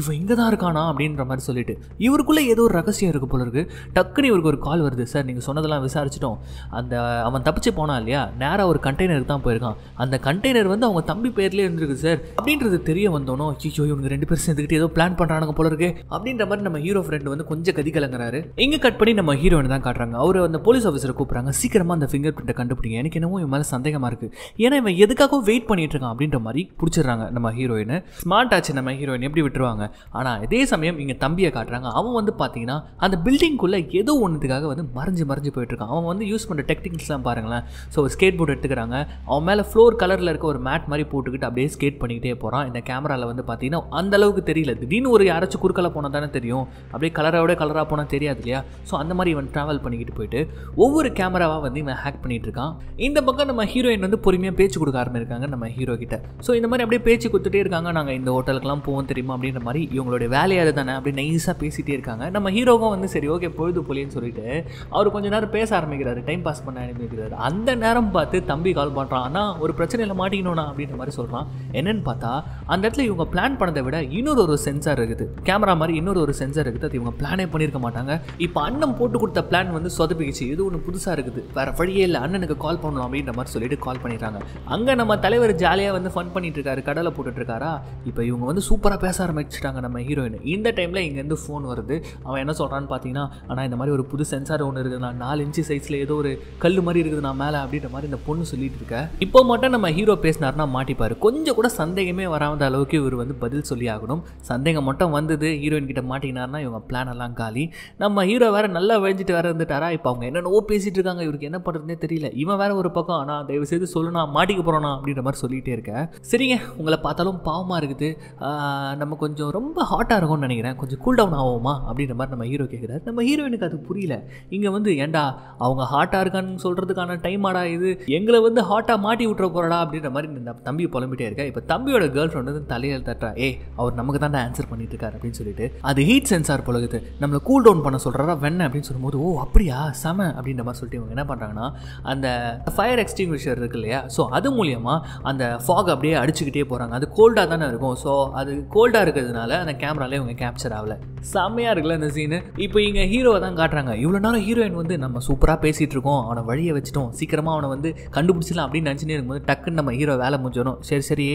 இவன் இங்கே தான் இருக்கானா அப்படின்ற மாதிரி சொல்லிட்டு இவருக்குள்ளே ஏதோ ஒரு ரகசியம் இருக்கு போல இருக்கு. டக்குன்னு இவருக்கு ஒரு கால் வருது. சார் நீங்கள் சொன்னதெல்லாம் விசாரிச்சிட்டோம். அந்த அவன் தப்பிச்சு போனான் இல்லையா? நேராக ஒரு கண்டெய்னருக்கு தான் போயிருக்கான். அந்த கண்டெய்னர் வந்து அவங்க தம்பி பேர்லேயே இருந்திருக்கு சார். அப்படின்றது தெரிய வந்தோனோ ஐயோ இவங்க ரெண்டு பேரும் சேர்ந்துக்கிட்டு ஏதோ பிளான் பண்ணுறானுங்க போல இருக்கு. அப்படின்ற மாதிரி நம்ம ஹீரோ ஃப்ரெண்ட் வந்து கொஞ்சம் கதி கலங்குறாரு. இங்கே கட் பண்ணி நம்ம ஹீரோயின் தான் காட்டுறாங்க. அவர் அந்த போலீஸ் ஆஃபீஸரை கூப்பிட்றாங்க. சீக்கிரமாக அந்த ஃபிங்கர் பிரிண்ட்டை கண்டுபிடிங்க. எனக்கு என்னவோ இவன் மேலே சந்தேகமாக இருக்குது ஏன்னா இவன் எதுக்காக வெயிட் பண்ணிட்டு இருக்கான் அப்படின்ற மாதிரி பிடிச்சிடுறாங்க நம்ம ஹீரோயினை ஸ்மார்ட் ஆச்சு நம்ம ஹீரோயின் எப்படி விட்டுருவாங்க? ஆனால் இதே சமயம் இங்கே தம்பியை காட்டுறாங்க. அவன் வந்து பார்த்தீங்கன்னா அந்த பில்டிங்குள்ளே ஏதோ ஒன்றுத்துக்காக வந்து மறைஞ்சு மறைஞ்சு போயிட்டுருக்கான் அவன் வந்து யூஸ் பண்ணுற டெக்னிக்ஸ்லாம் பாருங்களேன். ஸோ ஸ்கேட் போர்டு எடுத்துக்கிறாங்க. அவன் மேலே ஃப்ளோர் கலரில் இருக்க ஒரு மேட் மாதிரி போட்டுக்கிட்டு அப்படியே ஸ்கேட் பண்ணிக்கிட்டே போகிறான் இந்த கேமராவில் வந்து பார்த்தீங்கன்னா அந்த அளவுக்கு தெரியல. திடீர்னு ஒரு யாராச்சும் குறுக்கல போனால் தானே தெரியும். அப்படியே கலரோட கலராக போனால் தெரியாது இல்லையா? ஸோ அந்த மாதிரி இவன் ட்ராவல் பண்ணிக்கிட்டு போயிட்டு ஒவ்வொரு கேமராவாக வந்து இவன் ஹேக் பண்ணிட்டு இருக்கான் இந்த பக்கம் நம்ம ஹீரோயின் வந்து பொறுமையாக பேச்சு கொடுக்க ஆரம்பிச்சிருக்காங்க நம்ம ஹீரோ கிட்ட. ஸோ இந்த மாதிரி அப்படியே பேச்சு கொடுத்துட்டே இருக்காங்க. நாங்கள் இந்த ஹோட்டலுக்குலாம் போவோம் தெரியுமா அப்படின்ற மாதிரி இவங்களுடைய வேலையாக தானே அப்படி நைஸாக பேசிகிட்டே இருக்காங்க. நம்ம ஹீரோவும் வந்து சரி ஓகே பொழுது போலின்னு சொல்லிட்டு அவர் கொஞ்ச நேரம் பேச ஆரம்பிக்கிறாரு. டைம் பாஸ் பண்ண ஆரம்பிக்கிறாரு. அந்த நேரம் பார்த்து தம்பி கால் பண்ணுறான் ஆனால் ஒரு பிரச்சனையில் மாட்டிக்கணும்னா அப்படின்ற மாதிரி சொல்கிறான் என்னன்னு பார்த்தா அந்த இடத்துல இவங்க பிளான் பண்ணதை விட இன்னொரு ஒரு சென்சார் இருக்குது. கேமரா மாதிரி இன்னொரு ஒரு சென்சார் இருக்குது. அது இவங்க பிளானே பண்ணியிருக்க மாட்டாங்க. இப்போ அண்ணன் போட்டு கொடுத்த பிளான் வந்து சொதப்பிக்கிச்சு. இது ஒன்று புதுசாக இருக்குது. வேறு வழியே இல்லை. அண்ணனுக்கு கால் பண்ணலாம் அப்படின்ற மாதிரி சொல்லிட்டு கால் பண்ணிடுறாங்க. அங்கே நம்ம தலைவர் ஜாலியாக வந்து ஃபன் பண்ணிட்டு இருக்காரு. கடலை போட்டுட்டு இருக்காரா? இப்போ இவங்க வந்து சூப்பராக பேச ஆரம்பிச்சிட்டாங்க நம்ம ஹீரோயின் இந்த டைமில் இங்கேருந்து ஃபோன் வருது. அவன் என்ன சொல்கிறான்னு பார்த்தீங்கன்னா ஆனால் இந்த மாதிரி ஒரு புது சென்சார் ஒன்று இருக்குது. நான் நாலு இன்ச்சு சைஸில் ஏதோ ஒரு கல் மாதிரி இருக்குது. நான் மேலே அப்படின்ற மாதிரி இந்த பொண்ணு சொல்லிட்டு இருக்கேன் இப்போ மட்டும் நம்ம ஹீரோ பேசினார்னா மாட்டிப்பார். கொஞ்சம் கூட சந்தேகமே வராத அளவுக்கு இவர் வந்து பதில் சொல்லி ஆகணும். சந்தேகம் மட்டும் வந்தது ஹீரோயின் கிட்ட மாட்டினார்னா இவங்க பிளான் எல்லாம் காலி. நம்ம ஹீரோ வேற நல்லா வழிஞ்சிட்டு வேற இருந்துட்டாரா? இப்போ அவங்க என்னவோ பேசிகிட்டு இருக்காங்க இவருக்கு என்ன பண்ணுறதுனே தெரியல. இவன் வேற ஒரு பக்கம் ஆனால் தயவு செய்து சொல்லுனா மாட்டிக்க போகிறோண்ணா அப்படின்ற மாதிரி சொல்லிகிட்டே இருக்கேன் சரிங்க உங்களை பார்த்தாலும் பாவமாக இருக்குது. நம்ம கொஞ்சம் ரொம்ப ஹாட்டாக இருக்கும்னு நினைக்கிறேன். கொஞ்சம் கூல் டவுன் ஆகுமா அப்படின்ற மாதிரி நம்ம ஹீரோ கேட்குறாரு நம்ம ஹீரோயினுக்கு அது புரியல. இங்கே வந்து ஏன்டா அவங்க ஹாட்டாக இருக்கான்னு சொல்கிறதுக்கான டைம் ஆடா இது? எங்களை வந்து ஹாட்டாக மாட்டி விட்டுற போகிறடா அப்படின்ற மாதிரி இந்த தம்பி புலம்பிட்டே இருக்கா. இப்போ தம்பியோட கேர்ள் ஃப்ரெண்ட் வந்து தலையில் தட்டுறா. ஏ அவர் நமக்கு தான் ஆன்சர் பண்ணிட்டு இருக்காரு அப்படின்னு சொல்லிட்டு. அது ஹீட் சென்சார் பழகுது நம்மளை கூல் டவுன் பண்ண சொல்கிறாரா வெண்ண அப்படின்னு சொல்லும்போது ஓ அப்படியா? செம அப்படின்ற மாதிரி சொல்லிட்டு இவங்க என்ன பண்ணுறாங்கன்னா அந்த ஃபயர் எக்ஸ்டிங்விஷர் இருக்கு இல்லையா? ஸோ அது மூலியமாக அந்த ஃபாக் அப்படியே அடிச்சுக்கிட்டே போகிறாங்க அது கோல்டாக தானே இருக்கும். ஸோ அது கோல்டாக இருக்கிறதுனால அந்த கேமராலே இவங்க கேப்சர் ஆகல. செம்மையாக இருக்குல்ல அந்த சீனு இப்போ இங்கே ஹீரோவை தான் காட்டுறாங்க. இவ்வளோ நேரம் ஹீரோயின் வந்து நம்ம சூப்பராக பேசிகிட்டு இருக்கோம். அவனை வழியை வச்சுட்டோம். சீக்கிரமாக அவனை வந்து கண்டுபிடிச்சிடலாம் அப்படின்னு நினச்சினே இருக்கும்போது டக்குன்னு நம்ம ஹீரோ வேலை முடிஞ்சிடும் சரி சரி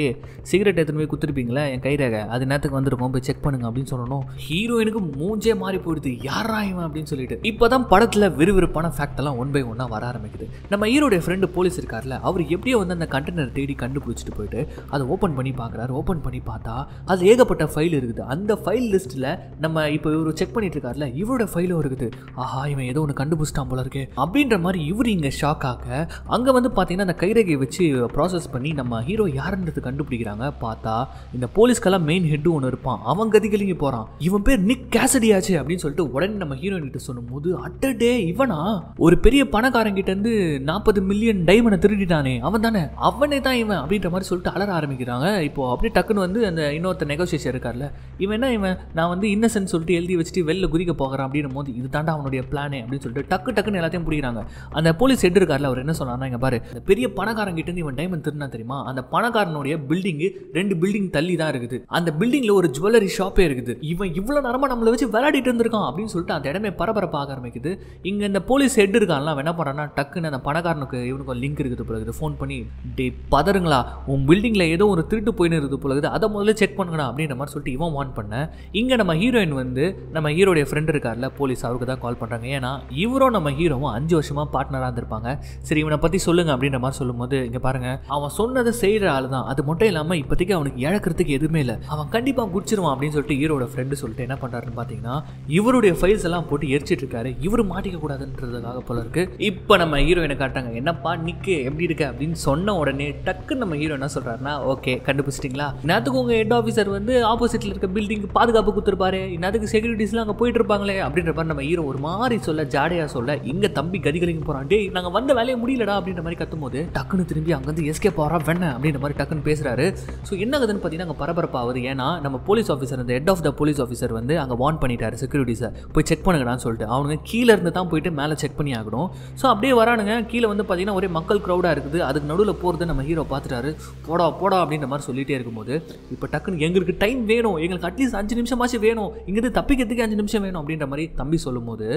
சிகரெட் எடுத்துன்னு போய் குத்துருப்பீங்களா? என் கைரேகை அது நேரத்துக்கு வந்திருக்கோம். போய் செக் பண்ணுங்க அப்படின்னு சொல்லணும். ஹீரோயினுக்கு மூஞ்சே மாறி போயிடுது. யாரா இவன் அப்படின்னு சொல்லிட்டு. இப்போதான் படத்தில் விறுவிறுப்பான முக்கியமான ஃபேக்டெல்லாம் ஒன் பை ஒன்னாக வர ஆரம்பிக்குது. நம்ம ஹீரோடைய ஃப்ரெண்டு போலீஸ் இருக்கார்ல அவர் எப்படியோ வந்து அந்த கண்டெய்னர் தேடி கண்டுபிடிச்சிட்டு போயிட்டு அதை ஓப்பன் பண்ணி பார்க்குறாரு. ஓப்பன் பண்ணி பார்த்தா அது ஏகப்பட்ட ஃபைல் இருக்குது. அந்த ஃபைல் லிஸ்ட்டில் நம்ம இப்போ இவர் செக் பண்ணிட்டு இருக்கார்ல இவரோட ஃபைலும் இருக்குது. ஆஹா இவன் ஏதோ ஒன்று கண்டுபிடிச்சிட்டான் போல இருக்கு. அப்படின்ற மாதிரி இவர் இங்கே ஷாக் ஆக அங்கே வந்து பார்த்தீங்கன்னா அந்த கைரேகையை வச்சு ப்ராசஸ் பண்ணி நம்ம ஹீரோ யாருன்றது கண்டுபிடிக்கிறாங்க பார்த்தா இந்த போலீஸ்க்கெல்லாம் மெயின் ஹெட்டு ஒன்று இருப்பான். அவன் கதிகலிங்க போகிறான் இவன் பேர் நிக் கேசடியாச்சு அப்படின்னு சொல்லிட்டு உடனே நம்ம ஹீரோயின் கிட்ட சொல்லும்போது அட்டடே இவனா? ஒரு பெரிய பணக்காரங்கிட்ட இருந்து நாற்பது மில்லியன் டைமண்டை திருடிட்டானே. அவன் தானே. அவனே தான் இவன் அப்படின்ற மாதிரி சொல்லிட்டு அலற ஆரம்பிக்கிறாங்க. இப்போ அப்படியே டக்குன்னு வந்து அந்த இன்னொருத்த நெகோசியேஷன் இருக்கார்ல இவன் என்ன இவன்? நான் வந்து இன்னசென்ட் சொல்லிட்டு எழுதி வச்சுட்டு வெளில குதிக்க போகிறான் அப்படின்னும் போது இது தாண்டா அவனுடைய பிளானே அப்படின்னு சொல்லிட்டு டக்கு டக்குன்னு எல்லாத்தையும் பிடிக்கிறாங்க அந்த போலீஸ் ஹெட் இருக்கார்ல அவர் என்ன சொன்னார்னா இங்க பாரு அந்த பெரிய பணக்காரங்கிட்ட இருந்து இவன் டைமண்ட் திருடினா தெரியுமா? அந்த பணக்காரனுடைய பில்டிங் ரெண்டு பில்டிங் தள்ளி தான் இருக்குது. அந்த பில்டிங்ல ஒரு ஜுவல்லரி ஷாப்பே இருக்குது. இவன் இவ்வளவு நேரமாக நம்மளை வச்சு விளையாடிட்டு இருந்திருக்கான் அப்படின்னு சொல்லிட்டு அந்த இடமே பரபரப்பாக ஆரம்பிக்குது. இங்க இந்த போலீஸ் ஹெட் இருக்கான்ல அவன் என்ன பண்ணுறான்னா டக்குன்னு அந்த பணக்காரனுக்கு இவனுக்கு ஒரு லிங்க் இருக்குது போல இருக்குது. ஃபோன் பண்ணி டே பதறுங்களா உன் பில்டிங்கில் ஏதோ ஒரு திருட்டு போயின்னு இருக்குது போல இருக்குது. அதை முதல்ல செக் பண்ணுங்கடா அப்படின்ற மாதிரி சொல்லிட்டு இவன் வான் பண்ண. இங்கே நம்ம ஹீரோயின் வந்து நம்ம ஹீரோடைய ஃப்ரெண்ட் இருக்கார்ல போலீஸ் அவருக்கு தான் கால் பண்ணுறாங்க ஏன்னா இவரும் நம்ம ஹீரோவும் அஞ்சு வருஷமாக பார்ட்னராக இருந்திருப்பாங்க. சரி இவனை பற்றி சொல்லுங்க அப்படின்ற மாதிரி சொல்லும்போது இங்கே பாருங்க அவன் சொன்னதை செய்கிற ஆள் தான். அது மட்டும் இல்லாமல் இப்போதைக்கு அவனுக்கு இழக்கிறதுக்கு எதுவுமே இல்லை. அவன் கண்டிப்பாக குடிச்சிருவான் அப்படின்னு சொல்லிட்டு ஹீரோட ஃப்ரெண்டு சொல்லிட்டு என்ன பண்ணுறாருன்னு பார்த்தீங்கன்னா இவருடைய ஃபைல்ஸ் எல்லாம் போட்டு எரிச்சிட்டு இருக்காரு. இவரு மாட்டிக்க கூடாதுன்றது கூடாதுன்றதுக்காக போல இருக்குது இப்போ நம்ம ஹீரோயினை காட்டாங்க என்னப்பா நிக்கு எப்படி இருக்க? அப்படின்னு சொன்ன உடனே டக்குன்னு நம்ம ஹீரோ என்ன சொல்கிறாருன்னா ஓகே கண்டுபிடிச்சிட்டிங்களா? நேரத்துக்கு உங்கள் ஹெட் ஆஃபீஸர் வந்து ஆப்போசிட்டில் இருக்க பில்டிங் பாதுகாப்பு கொடுத்துருப்பாரு. இன்னத்துக்கு செக்யூரிட்டிஸ்லாம் அங்கே போயிட்டு இருப்பாங்களே அப்படின்ற மாதிரி நம்ம ஹீரோ ஒரு மாதிரி சொல்ல ஜாடையாக சொல்ல இங்கே தம்பி கதிகலிங்க போகிறான் டே நாங்கள் வந்த வேலையை முடியலடா அப்படின்ற மாதிரி கத்தும் போது டக்குன்னு திரும்பி அங்கேருந்து எஸ்கே போகிறா வேணேன் அப்படின்ற மாதிரி டக்குன்னு பேசுகிறாரு ஸோ என்ன ஆகுதுன்னு பார்த்தீங்கன்னா அங்கே பரபரப்பாகுது. ஏன்னா நம்ம போலீஸ் ஆஃபீஸர் அந்த head of the police officer வந்து அங்கே வார்ன் பண்ணிட்டாரு செக்யூரிட்டிஸை போய் செக் பண்ணுங்கடான்னு சொல்லிட்டு. அவனுங்க கீழே இருந்து தான் போயிட்டு மேலே செக் செக் பண்ணி ஆகணும். ஸோ அப்படியே வரானுங்க. கீழே வந்து பார்த்தீங்கன்னா ஒரே மக்கள் க்ரௌடாக இருக்குது. அதுக்கு நடுவில் போகிறது நம்ம ஹீரோ பார்த்துட்டாரு போடா போடா அப்படின்ற மாதிரி சொல்லிகிட்டே இருக்கும்போது இப்போ டக்குன்னு எங்களுக்கு டைம் வேணும். எங்களுக்கு அட்லீஸ்ட் அஞ்சு நிமிஷமாச்சும் வேணும். இங்கிருந்து தப்பிக்கிறதுக்கு அஞ்சு நிமிஷம் வேணும் அப்படின்ற மாதிரி தம்பி சொல்லும்போது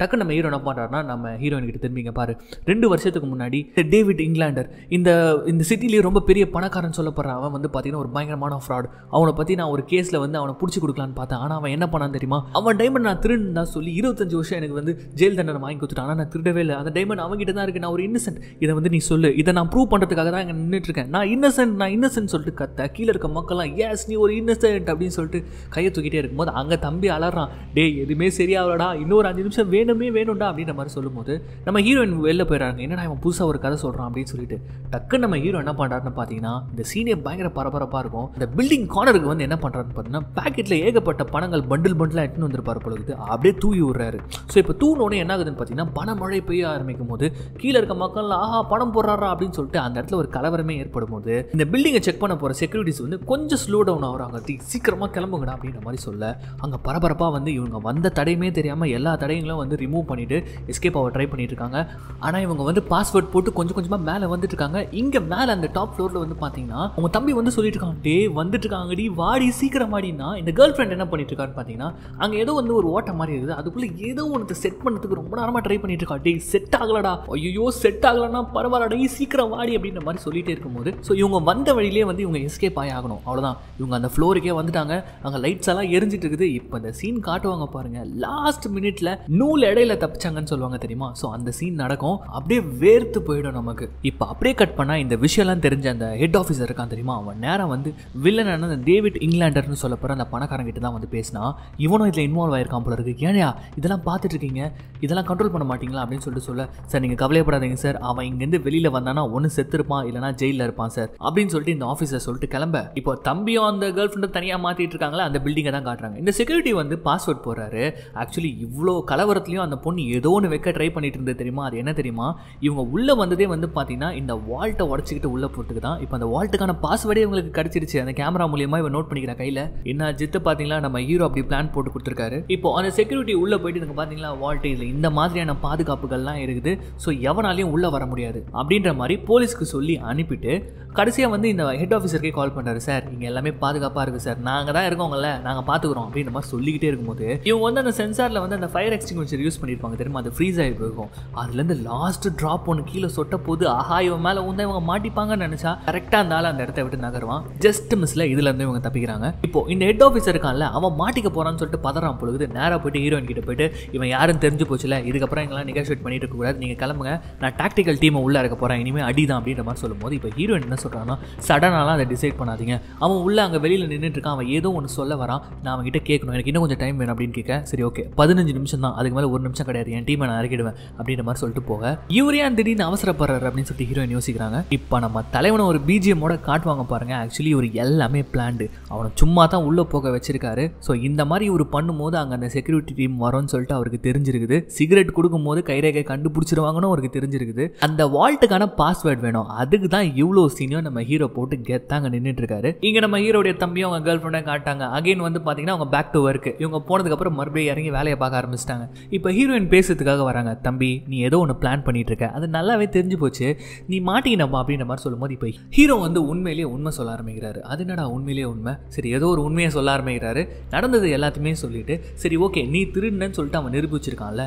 டக்குன்னு நம்ம ஹீரோ என்ன பண்ணுறாருனா நம்ம ஹீரோயின் கிட்ட திரும்பிங்க பாரு. ரெண்டு வருஷத்துக்கு முன்னாடி டேவிட் இங்கிலாண்டர் இந்த இந்த சிட்டிலேயே ரொம்ப பெரிய பணக்காரன் சொல்லப்படுற அவன் வந்து பார்த்தீங்கன்னா ஒரு பயங்கரமான ஃப்ராட் அவனை பற்றி நான் ஒரு கேஸில் வந்து அவனை பிடிச்சி கொடுக்கலான்னு பார்த்தேன். ஆனால் அவன் என்ன பண்ணான்னு தெரியுமா? அவன் டைமண்ட் நான் திருடுன்னு தான் சொல்லி இருபத்தஞ்சு வருஷம் எனக்கு வந்து ஜெயில் தண்டனை வாங்கி கொடுத்துட்டான். ஆனால் நான் திருடவே இல்லை. அந்த டைமண்ட் அவங்ககிட்ட தான் இருக்கு. நான் ஒரு இன்னசென்ட் இதை வந்து நீ சொல்லு. இதை நான் ப்ரூவ் பண்ணுறதுக்காக தான் இங்கே நின்றுட்டு இருக்கேன் நான் இன்னசென்ட் நான் இன்னசென்ட் சொல்லிட்டு கத்த. கீழே இருக்க மக்கள்லாம் எஸ் நீ ஒரு இன்னசென்ட் அப்படின்னு சொல்லிட்டு கையை தூக்கிட்டே இருக்கும்போது அங்கே தம்பி அலறான். டேய் எதுவுமே சரியாகலடா. இன்னொரு அஞ்சு நிமிஷம் வேணுமே வேணும்டா அப்படின்ற மாதிரி சொல்லும்போது நம்ம ஹீரோயின் வெளில போயிடறாங்க. என்னடா இவன் புதுசாக ஒரு கதை சொல்கிறான் அப்படின்னு சொல்லிட்டு டக்குன்னு நம்ம ஹீரோ என்ன பண்ணுறாருன்னு பார்த்தீங்கன்னா இந்த சீனியர் பயங்கர பரபரப்பாக இருக்கும். இந்த பில்டிங் கார்னருக்கு வந்து என்ன பண்ணுறாருன்னு பார்த்தீங்கன்னா பேக்கெட்டில் ஏகப்பட்ட பணங்கள் பண்டில் பண்டிலாக எடுத்துன்னு வந்திருப்பார் பொழுது அப்படியே தூவி விடுறாரு. ஸோ இப்போ தூணோடனே என்ன ஆகுதுன்னு பார்த்தீங்கன்னா பணமழை பெய்ய ஆரம்பிக்கும் போது கீழே இருக்க மக்கள் ஆஹா பணம் போடுறாரா? அப்படின்னு சொல்லிட்டு அந்த இடத்துல ஒரு கலவரமே ஏற்படும் போது இந்த பில்டிங்கை செக் பண்ண போகிற செக்யூரிட்டிஸ் வந்து கொஞ்சம் ஸ்லோ டவுன் ஆகுறாங்க. சீக்கிரமாக கிளம்புங்கடா அப்படின்ற மாதிரி சொல்ல அங்கே பரபரப்பாக வந்து இவங்க வந்த தடையுமே தெரியாமல் எல்லா தடையங்களும் வந்து ரிமூவ் பண்ணிட்டு எஸ்கேப் ஆக ட்ரை பண்ணிட்டு இருக்காங்க. ஆனால் இவங்க வந்து பாஸ்வேர்ட் போட்டு கொஞ்சம் கொஞ்சமாக மேலே வந்துட்டு இருக்காங்க. இங்கே மேலே அந்த டாப் ஃப்ளோரில் வந்து பார்த்தீங்கன்னா உங்கள் தம்பி வந்து சொல்லிட்டு இருக்காங்க டே வந்துட்டு இருக்காங்கடி வாடி சீக்கிரம் வாடினா இந்த கேர்ள் ஃப்ரெண்ட் என்ன பண்ணிட்டு இருக்கான்னு பார்த்தீங்கன்னா அங்கே ஏதோ வந்து ஒரு ஓட்டம் மாதிரி இருக்குது. அதுக்குள்ளே ஏதோ ஒன்று செட் பண்ணுறதுக்கு ரொம்ப நேரமாக ட்ரை ட்ரை பண்ணிட்டு இருக்கா டேய் செட் ஆகலடா. ஐயோ செட் ஆகலன்னா பரவாயில்லடா நீ சீக்கிரம் வாடி அப்படின்ற மாதிரி சொல்லிட்டே இருக்கும்போது ஸோ இவங்க வந்த வழியிலே வந்து இவங்க எஸ்கேப் ஆகி ஆகணும். அவ்வளோதான் இவங்க அந்த ஃப்ளோருக்கே வந்துட்டாங்க. அங்கே லைட்ஸ் எல்லாம் எரிஞ்சிட்டு இருக்குது. இப்போ இந்த சீன் காட்டுவாங்க பாருங்க. லாஸ்ட் மினிட்ல நூல் இடையில தப்பிச்சாங்கன்னு சொல்லுவாங்க தெரியுமா? ஸோ அந்த சீன் நடக்கும். அப்படியே வேர்த்து போயிடும் நமக்கு. இப்போ அப்படியே கட் பண்ணா இந்த விஷயம்லாம் தெரிஞ்ச அந்த ஹெட் ஆஃபீஸர் இருக்கான் தெரியுமா? அவன் நேரம் வந்து வில்லனான அந்த டேவிட் இங்கிலாண்டர்னு சொல்ல போகிற அந்த பணக்காரங்கிட்ட தான் வந்து பேசினா இவனும் இதில் இன்வால்வ் ஆயிருக்கான் போல இருக்கு. ஏன்யா இதெல்லாம் பார்த்துட்டு இருக்கீங்க? இதெல்லாம் கண்ட்ரோல் பண்ண மாட்டீங்களா அப்படின்னு சொல்லிட்டு சொல்ல சார் நீங்கள் கவலைப்படாதீங்க சார். அவன் இங்கேருந்து வெளியில் வந்தானா ஒன்று செத்துருப்பான் இல்லைனா ஜெயிலில் இருப்பான் சார். அப்படின்னு சொல்லிட்டு இந்த ஆஃபீஸர் சொல்லிட்டு கிளம்ப. இப்போ தம்பியும் அந்த கேர்ள் ஃப்ரெண்டை தனியாக மாற்றிட்டு இருக்காங்களா அந்த பில்டிங்கை தான் காட்டுறாங்க. இந்த செக்யூரிட்டி வந்து பாஸ்வேர்ட் போடுறாரு. ஆக்சுவலி இவ்வளோ கலவரத்துலையும் அந்த பொண்ணு ஏதோ ஒன்று வைக்க ட்ரை பண்ணிட்டு இருந்தது தெரியுமா? அது என்ன தெரியுமா? இவங்க உள்ளே வந்ததே வந்து பார்த்தீங்கன்னா இந்த வால்ட்டை உடச்சிக்கிட்டு உள்ளே போட்டுக்கு தான். இப்போ அந்த வால்ட்டுக்கான பாஸ்வேர்டே இவங்களுக்கு கிடச்சிருச்சு. அந்த கேமரா மூலியமாக இவன் நோட் பண்ணிக்கிற கையில். என்ன ஜித்து பார்த்தீங்களா நம்ம ஹீரோ அப்படி பிளான் போட்டு கொடுத்துருக்காரு. இப்போ அந்த செக்யூரிட்டி உள்ளே போயிட்டு பாத்தீங்களா பார்த்தீங்களா வால்ட் இதில் இந்த மாதிரியான பாதுகாப்புகள்லாம் இருக்குது. ஸோ எவனாலையும் உள்ளே வர முடியாது. அப்படின்ற மாதிரி போலீஸ்க்கு சொல்லி அனுப்பிட்டு கடைசியாக வந்து இந்த ஹெட் ஆஃபீஸருக்கே கால் பண்ணுறாரு சார் இங்கே எல்லாமே பாதுகாப்பாக இருக்குது சார் நாங்கள் தான் இருக்கோங்கல்ல நாங்கள் பார்த்துக்குறோம் அப்படின்ற மாதிரி சொல்லிக்கிட்டே இருக்கும்போது இவங்க வந்து அந்த சென்சாரில் வந்து அந்த ஃபயர் எக்ஸ்டிங்யூஷர் யூஸ் பண்ணியிருப்பாங்க தெரியுமா? அது ஃப்ரீஸ் ஆகி போயிருக்கும். அதுலேருந்து லாஸ்ட் ட்ராப் ஒன்று கீழே சொட்ட போது ஆஹா இவன் மேலே வந்து இவங்க மாட்டிப்பாங்கன்னு நினச்சா கரெக்டாக இருந்தாலும் அந்த இடத்த விட்டு நகருவான். ஜஸ்ட் மிஸ்ல இதுலேருந்து இவங்க தப்பிக்கிறாங்க. இப்போ இந்த ஹெட் ஆஃபீஸர் இருக்கான்ல அவன் மாட்டிக்க போகிறான்னு சொல்லிட்டு பதறான் பொழுது நேராக போயிட்டு ஹீரோயின் கிட்ட போயிட்டு இவன் யாரும் தெரிஞ்சு போச்சுல இதுக்கப்புறம் எங்களாம் நெகோஷியேட் பண்ணிட்டு இருக்கக்கூடாது நீங்கள் கிளம்புங்க. நான் டாக்டிக்கல் டீமை உள்ள இருக்க போகிறேன் இனிமேல் அடி தான் அப்படின்ற மாதிரி சொல்லும்போது இப்போ ஹீரோயின் என்ன சொல்கிறான்னா சடனாலாம் அதை டிசைட் பண்ணாதீங்க. அவன் உள்ளே அங்கே வெளியில் நின்றுட்டுருக்கான் அவன் ஏதோ ஒன்று சொல்ல வரான். நான் அவன்கிட்ட கேட்கணும் எனக்கு இன்னும் கொஞ்சம் டைம் வேணும் அப்படின்னு கேட்க சரி ஓகே பதினஞ்சு நிமிஷம் தான். அதுக்கு மேலே ஒரு நிமிஷம் கிடையாது. என் டீமை நான் இறக்கிடுவேன் அப்படின்ற மாதிரி சொல்லிட்டு போக. இவரே திடீர்னு அவசரப்படுறாரு அப்படின்னு சொல்லிட்டு ஹீரோயின் யோசிக்கிறாங்க. இப்போ நம்ம தலைவனை ஒரு பிஜிஎம்மோட காட்டுவாங்க பாருங்க. ஆக்சுவலி ஒரு எல்லாமே பிளான்டு அவனை சும்மா தான் உள்ளே போக வச்சிருக்காரு. ஸோ இந்த மாதிரி இவர் பண்ணும்போது அங்கே அந்த செக்யூரிட்டி டீம் வரும்னு சொல்லிட்டு அவருக்கு தெரிஞ்சிருக்குது. சிகரெட் கொடுக்கும்போது கைரேகை கண்டுபிடிச்சிருவாங்கன்னு அவருக்கு தெரிஞ்சிருக்குது. அந்த வால்ட்டுக்கான பாஸ்வேர்டு வேணும். அதுக்கு தான் இவ்வளோ சீனியர் நம்ம ஹீரோ போட்டு கெத்தாங்க நின்றுட்டு இருக்காரு இங்க நம்ம ஹீரோடைய தம்பியும் அவங்க கேர்ள் ஃப்ரெண்டாக காட்டாங்க. அகைன் வந்து பாத்தீங்கன்னா அவங்க பேக் டு ஒர்க் இவங்க போனதுக்கப்புறம் மறுபடியும் இறங்கி வேலையை பார்க்க ஆரம்பிச்சிட்டாங்க. இப்போ ஹீரோயின் பேசுறதுக்காக வராங்க. தம்பி நீ ஏதோ ஒன்று பிளான் பண்ணிட்டு இருக்க அது நல்லாவே தெரிஞ்சு போச்சு. நீ மாட்டிக்கினப்பா அப்படின்ற மாதிரி சொல்லும்போது இப்போ ஹீரோ வந்து உண்மையிலேயே உண்மை சொல்ல ஆரம்பிக்கிறாரு. அது என்னடா உண்மையிலேயே உண்மை? சரி ஏதோ ஒரு உண்மையை சொல்ல ஆரம்பிக்கிறாரு. நடந்தது எல்லாத்தையுமே சொல்லிட்டு சரி ஓகே நீ திருடுன்னு சொல்லிட்டு அவன் நிரூபிச்சிருக்கான்ல.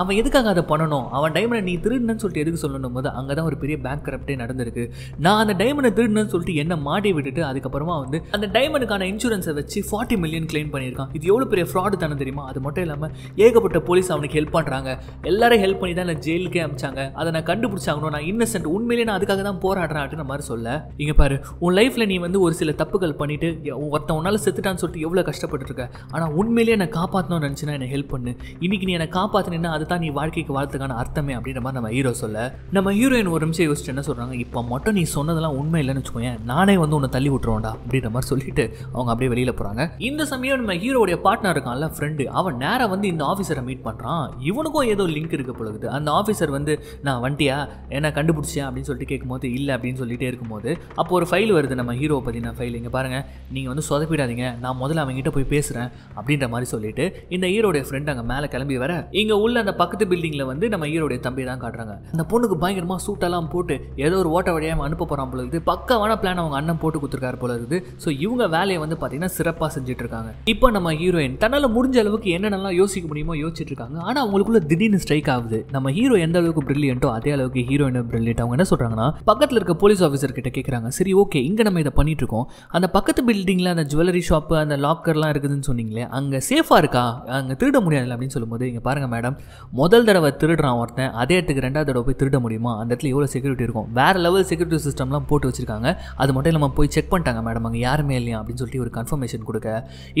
அவன் எதுக்காக அதை பண்ணணும்? அவன் டைமில் நீ திருடுன்னு சொல்லிட்டு எதுக்கு சொல்லணும் போது அங்கே தான் ஒரு பெரிய பேங்க் கரப்டே நடந்திருக்கு. நான் அந்த டைமண்டை திருடுன்னு சொல்லிட்டு என்ன மாட்டி விட்டுட்டு அதுக்கப்புறமா வந்து அந்த டைமண்டுக்கான இன்சூரன்ஸை வச்சு ஃபார்ட்டி மில்லியன் கிளைம் பண்ணியிருக்கான். இது எவ்வளோ பெரிய ஃப்ராடு தானே தெரியுமா? அது மட்டும் இல்லாமல் ஏகப்பட்ட போலீஸ் அவனுக்கு ஹெல்ப் பண்ணுறாங்க எல்லாரும் ஹெல்ப் பண்ணி தான் என்ன ஜெயிலுக்கே அமிச்சாங்க. அதை நான் கண்டுபிடிச்சாங்கணும் நான் இன்னசென்ட் உண்மையிலேயே நான் அதுக்காக தான் போராடுறேன் அப்படின்ற மாதிரி சொல்ல. இங்கே பாரு உன் லைஃப்பில் நீ வந்து ஒரு சில தப்புகள் பண்ணிட்டு ஒருத்தன் உன்னால் செத்துட்டான்னு சொல்லிட்டு எவ்வளோ கஷ்டப்பட்டு இருக்க ஆனால் உண்மையிலேயே என்னை காப்பாற்றணும்னு நினச்சினா என்னை ஹெல்ப் பண்ணு. இன்னைக்கு நீ என்னை காப்பாற்றினா அதுதான் நீ வாழ்க்கைக்கு வாழ்த்துக்கான அர்த்தமே அப்படின்ற மாதிரி நம்ம ஹீரோ சொல்ல. நம்ம ஹீரோயின் ஒரு நிமிஷம் யோசிச்சு என்ன சொல்கிறாங்க இப்போ மட்டும் நீ சொன்னதெல்லாம் உண்மை இல்லைன்னு வச்சுக்கோயேன். நானே வந்து உன்னை தள்ளி விட்டுருவோண்டா அப்படின்ற மாதிரி சொல்லிட்டு அவங்க அப்படியே வெளியில் போகிறாங்க இந்த சமயம் நம்ம ஹீரோடைய பார்ட்னர் இருக்கான்ல ஃப்ரெண்டு அவன் நேராக வந்து இந்த ஆஃபீஸரை மீட் பண்ணுறான் இவனுக்கும் ஏதோ லிங்க் இருக்க பொழுது அந்த ஆஃபீஸர் வந்து நான் வண்டியா? என்ன கண்டுபிடிச்சேன் அப்படின்னு சொல்லிட்டு கேட்கும்போது இல்லை அப்படின்னு சொல்லிட்டே இருக்கும்போது அப்போ ஒரு ஃபைல் வருது நம்ம ஹீரோ பற்றின ஃபைல் இங்கே பாருங்கள் நீங்கள் வந்து சொதப்பிடாதீங்க. நான் முதல்ல அவங்ககிட்ட போய் பேசுகிறேன் அப்படின்ற மாதிரி சொல்லிட்டு இந்த ஹீரோடைய ஃப்ரெண்ட் அங்கே மேலே கிளம்பி வர இங்கே உள்ள அந்த பக்கத்து பில்டிங்கில் வந்து நம்ம ஹீரோடைய தம்பி தான் காட்டுறாங்க. அந்த பொண்ணுக்கு பயங்கரமாக சூட்டெல்லாம் போட்டு ஏதோ ஒரு ஓட்ட வழியாக அனுப்ப போகிறான் போல இருக்குது. பக்காவான பிளான் அவங்க அண்ணன் போட்டு கொடுத்துருக்காரு போல இருக்குது. ஸோ இவங்க வேலையை வந்து பார்த்தீங்கன்னா சிறப்பாக செஞ்சுட்டு இருக்காங்க இப்போ நம்ம ஹீரோயின் தன்னால் முடிஞ்ச அளவுக்கு என்னென்னலாம் யோசிக்க முடியுமோ யோசிச்சுட்டு இருக்காங்க ஆனால் அவங்களுக்குள்ள திடீர்னு ஸ்ட்ரைக் ஆகுது. நம்ம ஹீரோ எந்த அளவுக்கு பிரில்லியன்ட்டோ அதே அளவுக்கு ஹீரோயின் பிரில்லியன்ட் அவங்க என்ன சொல்கிறாங்கன்னா பக்கத்தில் இருக்க போலீஸ் ஆஃபீஸர் கிட்ட கேட்குறாங்க சரி ஓகே இங்கே நம்ம இதை பண்ணிட்டு இருக்கோம் அந்த பக்கத்து பில்டிங்கில் அந்த ஜுவல்லரி ஷாப்பு அந்த லாக்கர்லாம் இருக்குதுன்னு சொன்னீங்களே அங்கே சேஃபாக இருக்கா? அங்கே திருட முடியாதுல்ல அப்படின்னு சொல்லும்போது இங்கே பாருங்கள் மேடம் முதல் தடவை திருடுறான் ஒருத்தன் அதே இடத்துக்கு ரெண்டாவது தடவை போய் திருட முடியுமா? அந்த இடத்துல எவ்வளோ செக்யூரிட்டி இருக்கும்? வேறு லெவல் செக்யூரிட்டி சிஸ்டம்லாம் போட்டு வச்சிருக்காங்க. அது மட்டும் இல்லாமல் போய் செக் பண்ணிட்டாங்க மேடம் அங்கே யாருமே இல்லையா? அப்படின்னு சொல்லிட்டு ஒரு கன்ஃபர்மேஷன் கொடுக்க.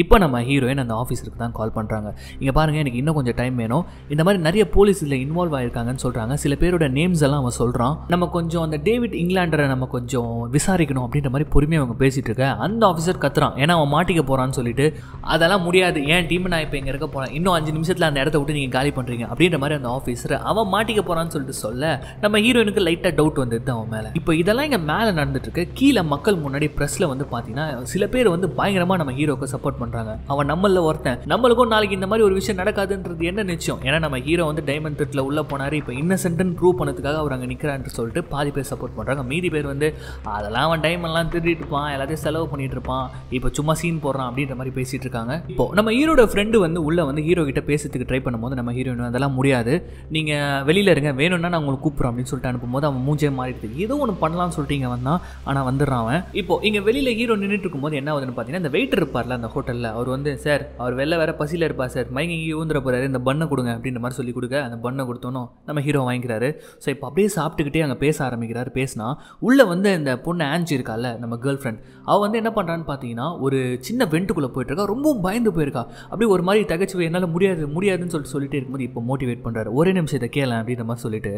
இப்போ நம்ம ஹீரோயின் அந்த ஆஃபீஸருக்கு தான் கால் பண்ணுறாங்க இங்கே பாருங்கள் எனக்கு இன்னும் கொஞ்சம் டைம் வேணும். இந்த மாதிரி நிறைய போலீஸ் இதில் இன்வால்வ் ஆயிருக்காங்கன்னு சொல்கிறாங்க சில பேரோட நேம்ஸ் எல்லாம் அவன் சொல்கிறான் நம்ம கொஞ்சம் அந்த டேவிட் இங்கிலாண்டரை நம்ம கொஞ்சம் விசாரிக்கணும் அப்படின்ற மாதிரி பொறுமையாக அவங்க பேசிகிட்டு இருக்க. அந்த ஆஃபீஸர் கத்துறான். ஏன்னா அவன் மாட்டிக்க போகிறான்னு சொல்லிட்டு அதெல்லாம் முடியாது. ஏன் டீம் நான் இப்போ இங்கே இருக்க போகிறேன் இன்னும் அஞ்சு நிமிஷத்தில் அந்த இடத்த விட்டு நீங்கள் காலி பண்ணுறீங்க அப்படின்ற மாதிரி அந்த ஆஃபீஸர் அவன் மாட்டிக்க போகிறான்னு சொல்லிட்டு சொல்ல நம்ம ஹீரோயினுக்கு லைட்டாக டவுட் வந்துடுது அவன் மேலே. இப்போ இதெல்லாம் இங்கே மேலே நடந்துட்டுருக்கு. கீழே மக்கள் முன்னாடி ப்ரெஸ்ஸில் வந்து பார்த்தீங்கன்னா சில பேர் வந்து பயங்கரமாக நம்ம ஹீரோக்கு சப்போர்ட் பண்ணுறாங்க அவன் நம்மளில் ஒருத்தன். நம்மளுக்கும் நாளைக்கு இந்த மாதிரி ஒரு விஷயம் நடக்காதுன்றது என்ன நிச்சயம்? ஏன்னா நம்ம ஹீரோ வந்து டைமண்ட் த்ரெட்டில் உள்ளே போனார் இப்போ இன்னசென்ட்னு ப்ரூவ் பண்ணதுக்காக அவர் அங்கே நிற்கிறான்னு சொல்லிட்டு பாதி பேர் சப்போர்ட் பண்ணுறாங்க மீதி பேர் வந்து அதெல்லாம் அவன் டைமெல்லாம் திருடிட்டு இருப்பான். எல்லாத்தையும் செலவு பண்ணிட்டு இருப்பான். இப்போ சும்மா சீன் போடுறான். அப்படின்ற மாதிரி பேசிகிட்டு இருக்காங்க. இப்போ நம்ம ஹீரோட ஃப்ரெண்டு வந்து உள்ளே வந்து ஹீரோ கிட்ட பேசுறதுக்கு ட்ரை பண்ணும்போது நம்ம ஹீரோயின் அதெல்லாம் முடியாது. நீங்கள் வெளியில் இருங்க. வேணும்னா நான் உங்களுக்கு கூப்பிட்றோம் அப்படின்னு சொல்லிட்டு அனுப்பும்போது அவன் மூஞ்சே மாறிடுது. ஏதோ ஒன்று பண்ணலாம்னு சொல்லிட்டு இங்கே வந்தான். ஆனால் வந்துடுறான் அவன். இப்போ இங்கே வெளியில் ஹீரோ நின்றுட்டு இருக்கும்போது என்ன ஆகுதுன்னு பார்த்தீங்கன்னா இந்த வெயிட்டர் இருப்பார்ல அந்த ஹோட்டலில் அவர் வந்து சார் அவர் வெளில வேற பசியில் இருப்பார் சார். மயங்கி இங்கே ஊந்துற போறாரு. இந்த பண்ணை கொடுங்க அப்படின்ற மாதிரி சொல்லி கொடுக்க அந்த பண்ணை கொடுத்தோனும் நம்ம ஹீரோ வாங்கிக்கிறாரு. ஸோ இப்போ அப்படியே சாப்பிட்டுக்கிட்டே அங்கே பேச ஆரம்பிக்கிறாரு பேசினா உள்ளே வந்து இந்த பொண்ணு ஆன்ஜி இருக்கால நம்ம கேர்ள் ஃப்ரெண்ட் அவள் வந்து என்ன பண்ணுறான்னு பார்த்தீங்கன்னா ஒரு சின்ன வெண்ட்டுக்குள்ளே போயிட்டுருக்கா. ரொம்பவும் பயந்து போயிருக்கா. அப்படியே ஒரு மாதிரி தகச்சு என்னால் முடியாது முடியாதுன்னு சொல்லிட்டு சொல்லிட்டு இருக்கும்போது இப்போ மோட்டிவேட் பண்ணுறாரு ஒரே நிமிஷம் இதை கேள அப்படின்ற மாதிரி சொல்லிட்டு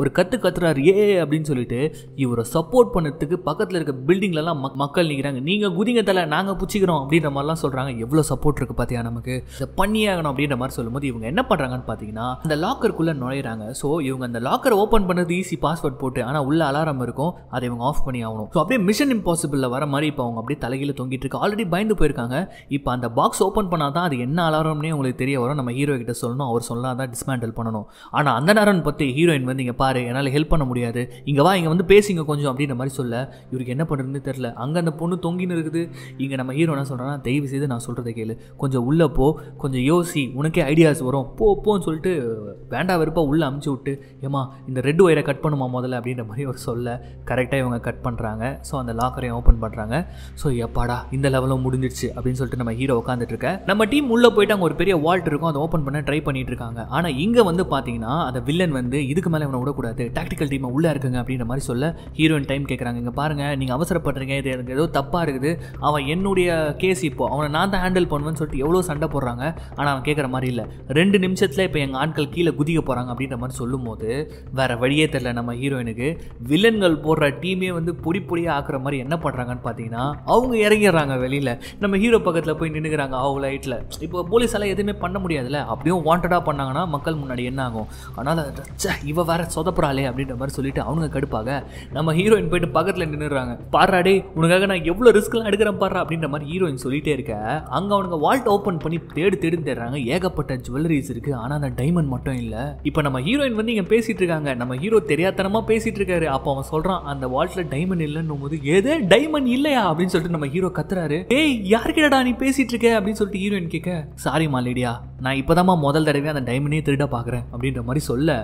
ஒரு கற்று கத்துறாரு ஏ அப்படின்னு சொல்லிட்டு இவரை சப்போர்ட் பண்ணதுக்கு பக்கத்தில் இருக்க பில்டிங்லலாம் மக் மக்கள் நிற்கிறாங்க நீங்கள் குதிங்க தலை நாங்கள் பிடிச்சிக்கிறோம் அப்படின்ற மாதிரிலாம் சொல்கிறாங்க எவ்வளோ சப்போர்ட் இருக்குது பார்த்தியா நமக்கு? இதை பண்ணியே ஆகணும் அப்படின்ற மாதிரி சொல்லும்போது இவங்க என்ன பண்ணுறாங்கன்னு பார்த்தீங்கன்னா அந்த லாக்கருக்குள்ளே நுழையிறாங்க. ஸோ இவங்க அந்த லாக்கரை ஓப்பன் பண்ணுறது ஈஸி பாஸ்வேர்ட் போட்டு ஆனால் உள்ள அலாரம் இருக்கும் அதை இவங்க ஆஃப் பண்ணி ஆகணும். ஸோ அப்படியே மிஷன் இம்பாசிபிளில் வர மாதிரி இப்போ அவங்க அப்படியே தலைகீழ தொங்கிட்டு இருக்கு. ஆல்ரெடி பயந்து போயிருக்காங்க. இப்போ அந்த பாக்ஸ் ஓப்பன் பண்ணால் தான் அது என்ன அலாரம்னே உங்களுக்கு தெரிய வரும். நம்ம ஹீரோ கிட்ட சொல்லணும். அவர் சொன்னால் தான் டிஸ்மேண்டில் பண்ணணும். ஆனால் அந்த நேரம் பற்றி ஹீரோயின் வந்து இங்கே பாரு என்னால் ஹெல்ப் பண்ண முடியாது. இங்கே வா இங்கே வந்து பேசிங்க கொஞ்சம் அப்படின்னு அப்படின்ற மாதிரி சொல்ல இவருக்கு என்ன பண்ணுறதுன்னு தெரில அங்கே அந்த பொண்ணு தொங்கின்னு இருக்குது. இங்கே நம்ம ஹீரோ என்ன சொல்கிறேன்னா தயவு செய்து நான் சொல்கிறத கேளு. கொஞ்சம் உள்ளே போ கொஞ்சம் யோசி உனக்கே ஐடியாஸ் வரும். போ போன்னு சொல்லிட்டு வேண்டா வெறுப்பாக உள்ளே அமுச்சு விட்டு ஏமா இந்த ரெட் ஒயரை கட் பண்ணுமா முதல்ல அப்படின்ற மாதிரி ஒரு சொல்ல கரெக்டாக இவங்க கட் பண்ணுறாங்க ஸோ அந்த லாக்கரையும் ஓப்பன் பண்ணுறாங்க ஸோ எப்பாடா இந்த லெவலும் முடிஞ்சிடுச்சு அப்படின்னு சொல்லிட்டு நம்ம ஹீரோ உட்காந்துட்டு இருக்க. நம்ம டீம் உள்ளே போயிட்டு அங்கே ஒரு பெரிய வால்ட் இருக்கும். அதை ஓப்பன் பண்ண ட்ரை பண்ணிட்டு இருக்காங்க. ஆனால் இங்கே வந்து பார்த்தீங்கன்னா அந்த வில்லன் வந்து இதுக்கு மேலே இவனை விடக்கூடாது. டாக்டிக்கல் டீமை உள்ளே இருக்குங்க அப்படின்ற மாதிரி சொல்ல ஹீரோயின் டைம் டைம் கேட்குறாங்க இங்கே பாருங்கள் நீங்கள் அவசரப்படுறீங்க இது எனக்கு ஏதோ தப்பாக இருக்குது. அவன் என்னுடைய கேஸ் இப்போ அவனை நான் தான் ஹேண்டில் பண்ணுவேன்னு சொல்லிட்டு எவ்வளோ சண்டை போடுறாங்க? ஆனால் அவன் கேட்குற மாதிரி இல்லை. ரெண்டு நிமிஷத்தில் இப்போ எங்கள் ஆட்கள் கீழே குதிக்க போகிறாங்க அப்படின்ற மாதிரி சொல்லும்போது வேற வழியே தெரில நம்ம ஹீரோயினுக்கு. வில்லன்கள் போடுற டீமே வந்து பொடி பொடியாக ஆக்குற மாதிரி என்ன பண்ணுறாங்கன்னு பார்த்தீங்கன்னா அவங்க இறங்கிடுறாங்க வெளியில். நம்ம ஹீரோ பக்கத்தில் போய் நின்றுக்கிறாங்க அவங்க லைட்டில் இப்போ போலீஸால் எதுவுமே பண்ண முடியாதுல்ல? அப்படியும் வாண்டடாக பண்ணாங்கன்னா மக்கள் முன்னாடி என்ன ஆகும்? அதனால் இவ வேற சொதப்புறாளே அப்படின்ற மாதிரி சொல்லிட்டு அவங்க கடுப்பாக நம்ம ஹீரோயின் போயிட்டு பக்கத்தில் நின்றுறாங்க பாடுறாடே உனக்காக நான் எவ்வளோ ரிஸ்க்லாம் எடுக்கிறேன் பாடுறா அப்படின்ற மாதிரி ஹீரோயின் சொல்லிட்டே இருக்க. அங்கே அவனுங்க வால்ட் ஓப்பன் பண்ணி தேடி தேடி தேடுறாங்க. ஏகப்பட்ட ஜுவல்லரிஸ் இருக்கு ஆனால் அந்த டைமண்ட் மட்டும் இல்லை. இப்போ நம்ம ஹீரோயின் வந்து இங்கே பேசிட்டு இருக்காங்க. நம்ம ஹீரோ தெரியாதனமா பேசிட்டு இருக்காரு. அப்போ அவன் சொல்றான் அந்த வால்ட்ல டைமண்ட் இல்லைன்னும் போது ஏதே டைமண்ட் இல்லையா? அப்படின்னு சொல்லிட்டு நம்ம ஹீரோ கத்துறாரு. ஏய் யாருக்கிட்டடா நீ பேசிட்டு இருக்க? அப்படின்னு சொல்லிட்டு ஹீரோயின் கேட்க சாரி மாலேடியா நான் இப்போதாம்மா முதல் தடவை அந்த டைமண்டே திருட பார்க்குறேன் அப்படின்ற மாதிரி சொல்ல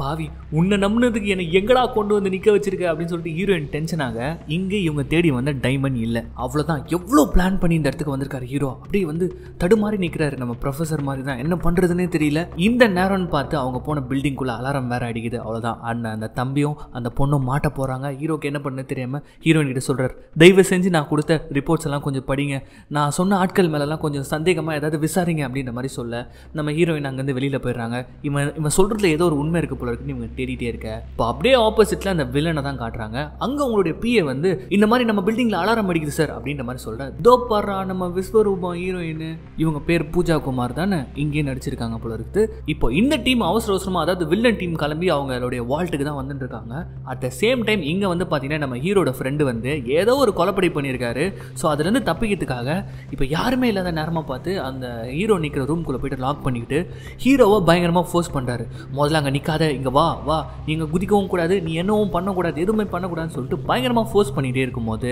பாவி உன்னை நம்பினதுக்கு என்னை எங்கடா கொண்டு வந்து நிற்க வச்சிருக்க? அப்படின்னு சொல்லிட்டு ஹீரோயின் டென்ஷன் ஆக? இங்கே இவங்க தேடி வந்த டைமண்ட் இல்லை. அவ்வளோதான் எவ்வளோ பிளான் பண்ணி இந்த இடத்துக்கு வந்திருக்காரு ஹீரோ அப்படியே வந்து தடுமாறி நிற்கிறாரு நம்ம ப்ரொஃபஸர் மாதிரி தான். என்ன பண்ணுறதுனே தெரியல. இந்த நேரம்னு பார்த்து அவங்க போன பில்டிங்குள்ளே அலாரம் வேற அடிக்குது. அவ்வளோதான் அண்ணன் அந்த தம்பியும் அந்த பொண்ணும் மாட்ட போகிறாங்க ஹீரோக்கு என்ன பண்ண தெரியாமல் ஹீரோயின் கிட்ட சொல்கிறார் தயவு செஞ்சு நான் கொடுத்த ரிப்போர்ட்ஸ் எல்லாம் கொஞ்சம் படிங்க. நான் சொன்ன ஆட்கள் மேலெல்லாம் கொஞ்சம் சந்தேகமாக ஏதாவது விசாரிங்க அப்படின்ற மாதிரி சொல்ல. நம்ம ஹீரோயின் அங்கேருந்து வெளியில் போயிடுறாங்க. இவன் இவன் சொல்கிறதுல ஏதோ ஒரு உண்மை இருக்குது போல இருக்குன்னு இவங்க தேடிட்டே இருக்க. இப்போ அப்படியே ஆப்போசிட்டில் அந்த வில்லனை தான் காட்டுறாங்க. அங்கே உங்களுடைய பிஏ வந்து இந்த மாதிரி நம்ம பில்டிங்கில் அலாரம் அடிக்குது சார் அப்படின்ற மாதிரி சொல்கிறேன் தோ பாடுறா நம்ம விஸ்வரூபம் ஹீரோயின் இவங்க பேர் பூஜா குமார் தானே இங்கேயே நடிச்சிருக்காங்க போல இருக்குது. இப்போ இந்த டீம் அவசர அவசரமாக அதாவது வில்லன் டீம் கிளம்பி அவங்களுடைய வால்ட்டுக்கு தான் வந்துட்டு இருக்காங்க. அட் த சேம் டைம் இங்கே வந்து பார்த்தீங்கன்னா நம்ம ஹீரோட ஃப்ரெண்டு வந்து ஏதோ ஒரு கொலைப்படை பண்ணியிருக்காரு. ஸோ அதுலேருந்து தப்பிக்கிறதுக்காக இப்போ யாருமே இல்லாத நேரமாக பார்த்து அந்த ஹீரோ நிற்கிற ரூம்குள்ளே போயிட்டு லாக் பண்ணிக்கிட்டு ஹீரோவை பயங்கரமாக ஃபோர்ஸ் பண்ணுறாரு முதல்ல அங்கே நிற்காத இங்கே வா வா நீங்கள் குதிக்கவும் கூடாது நீ என்னவும் பண்ணக்கூடாது எதுவுமே பண்ணக்கூடாது பண்ணக்கூடாதுன்னு சொல்லிட்டு பயங்கரமாக ஃபோர்ஸ் பண்ணிகிட்டே இருக்கும்போது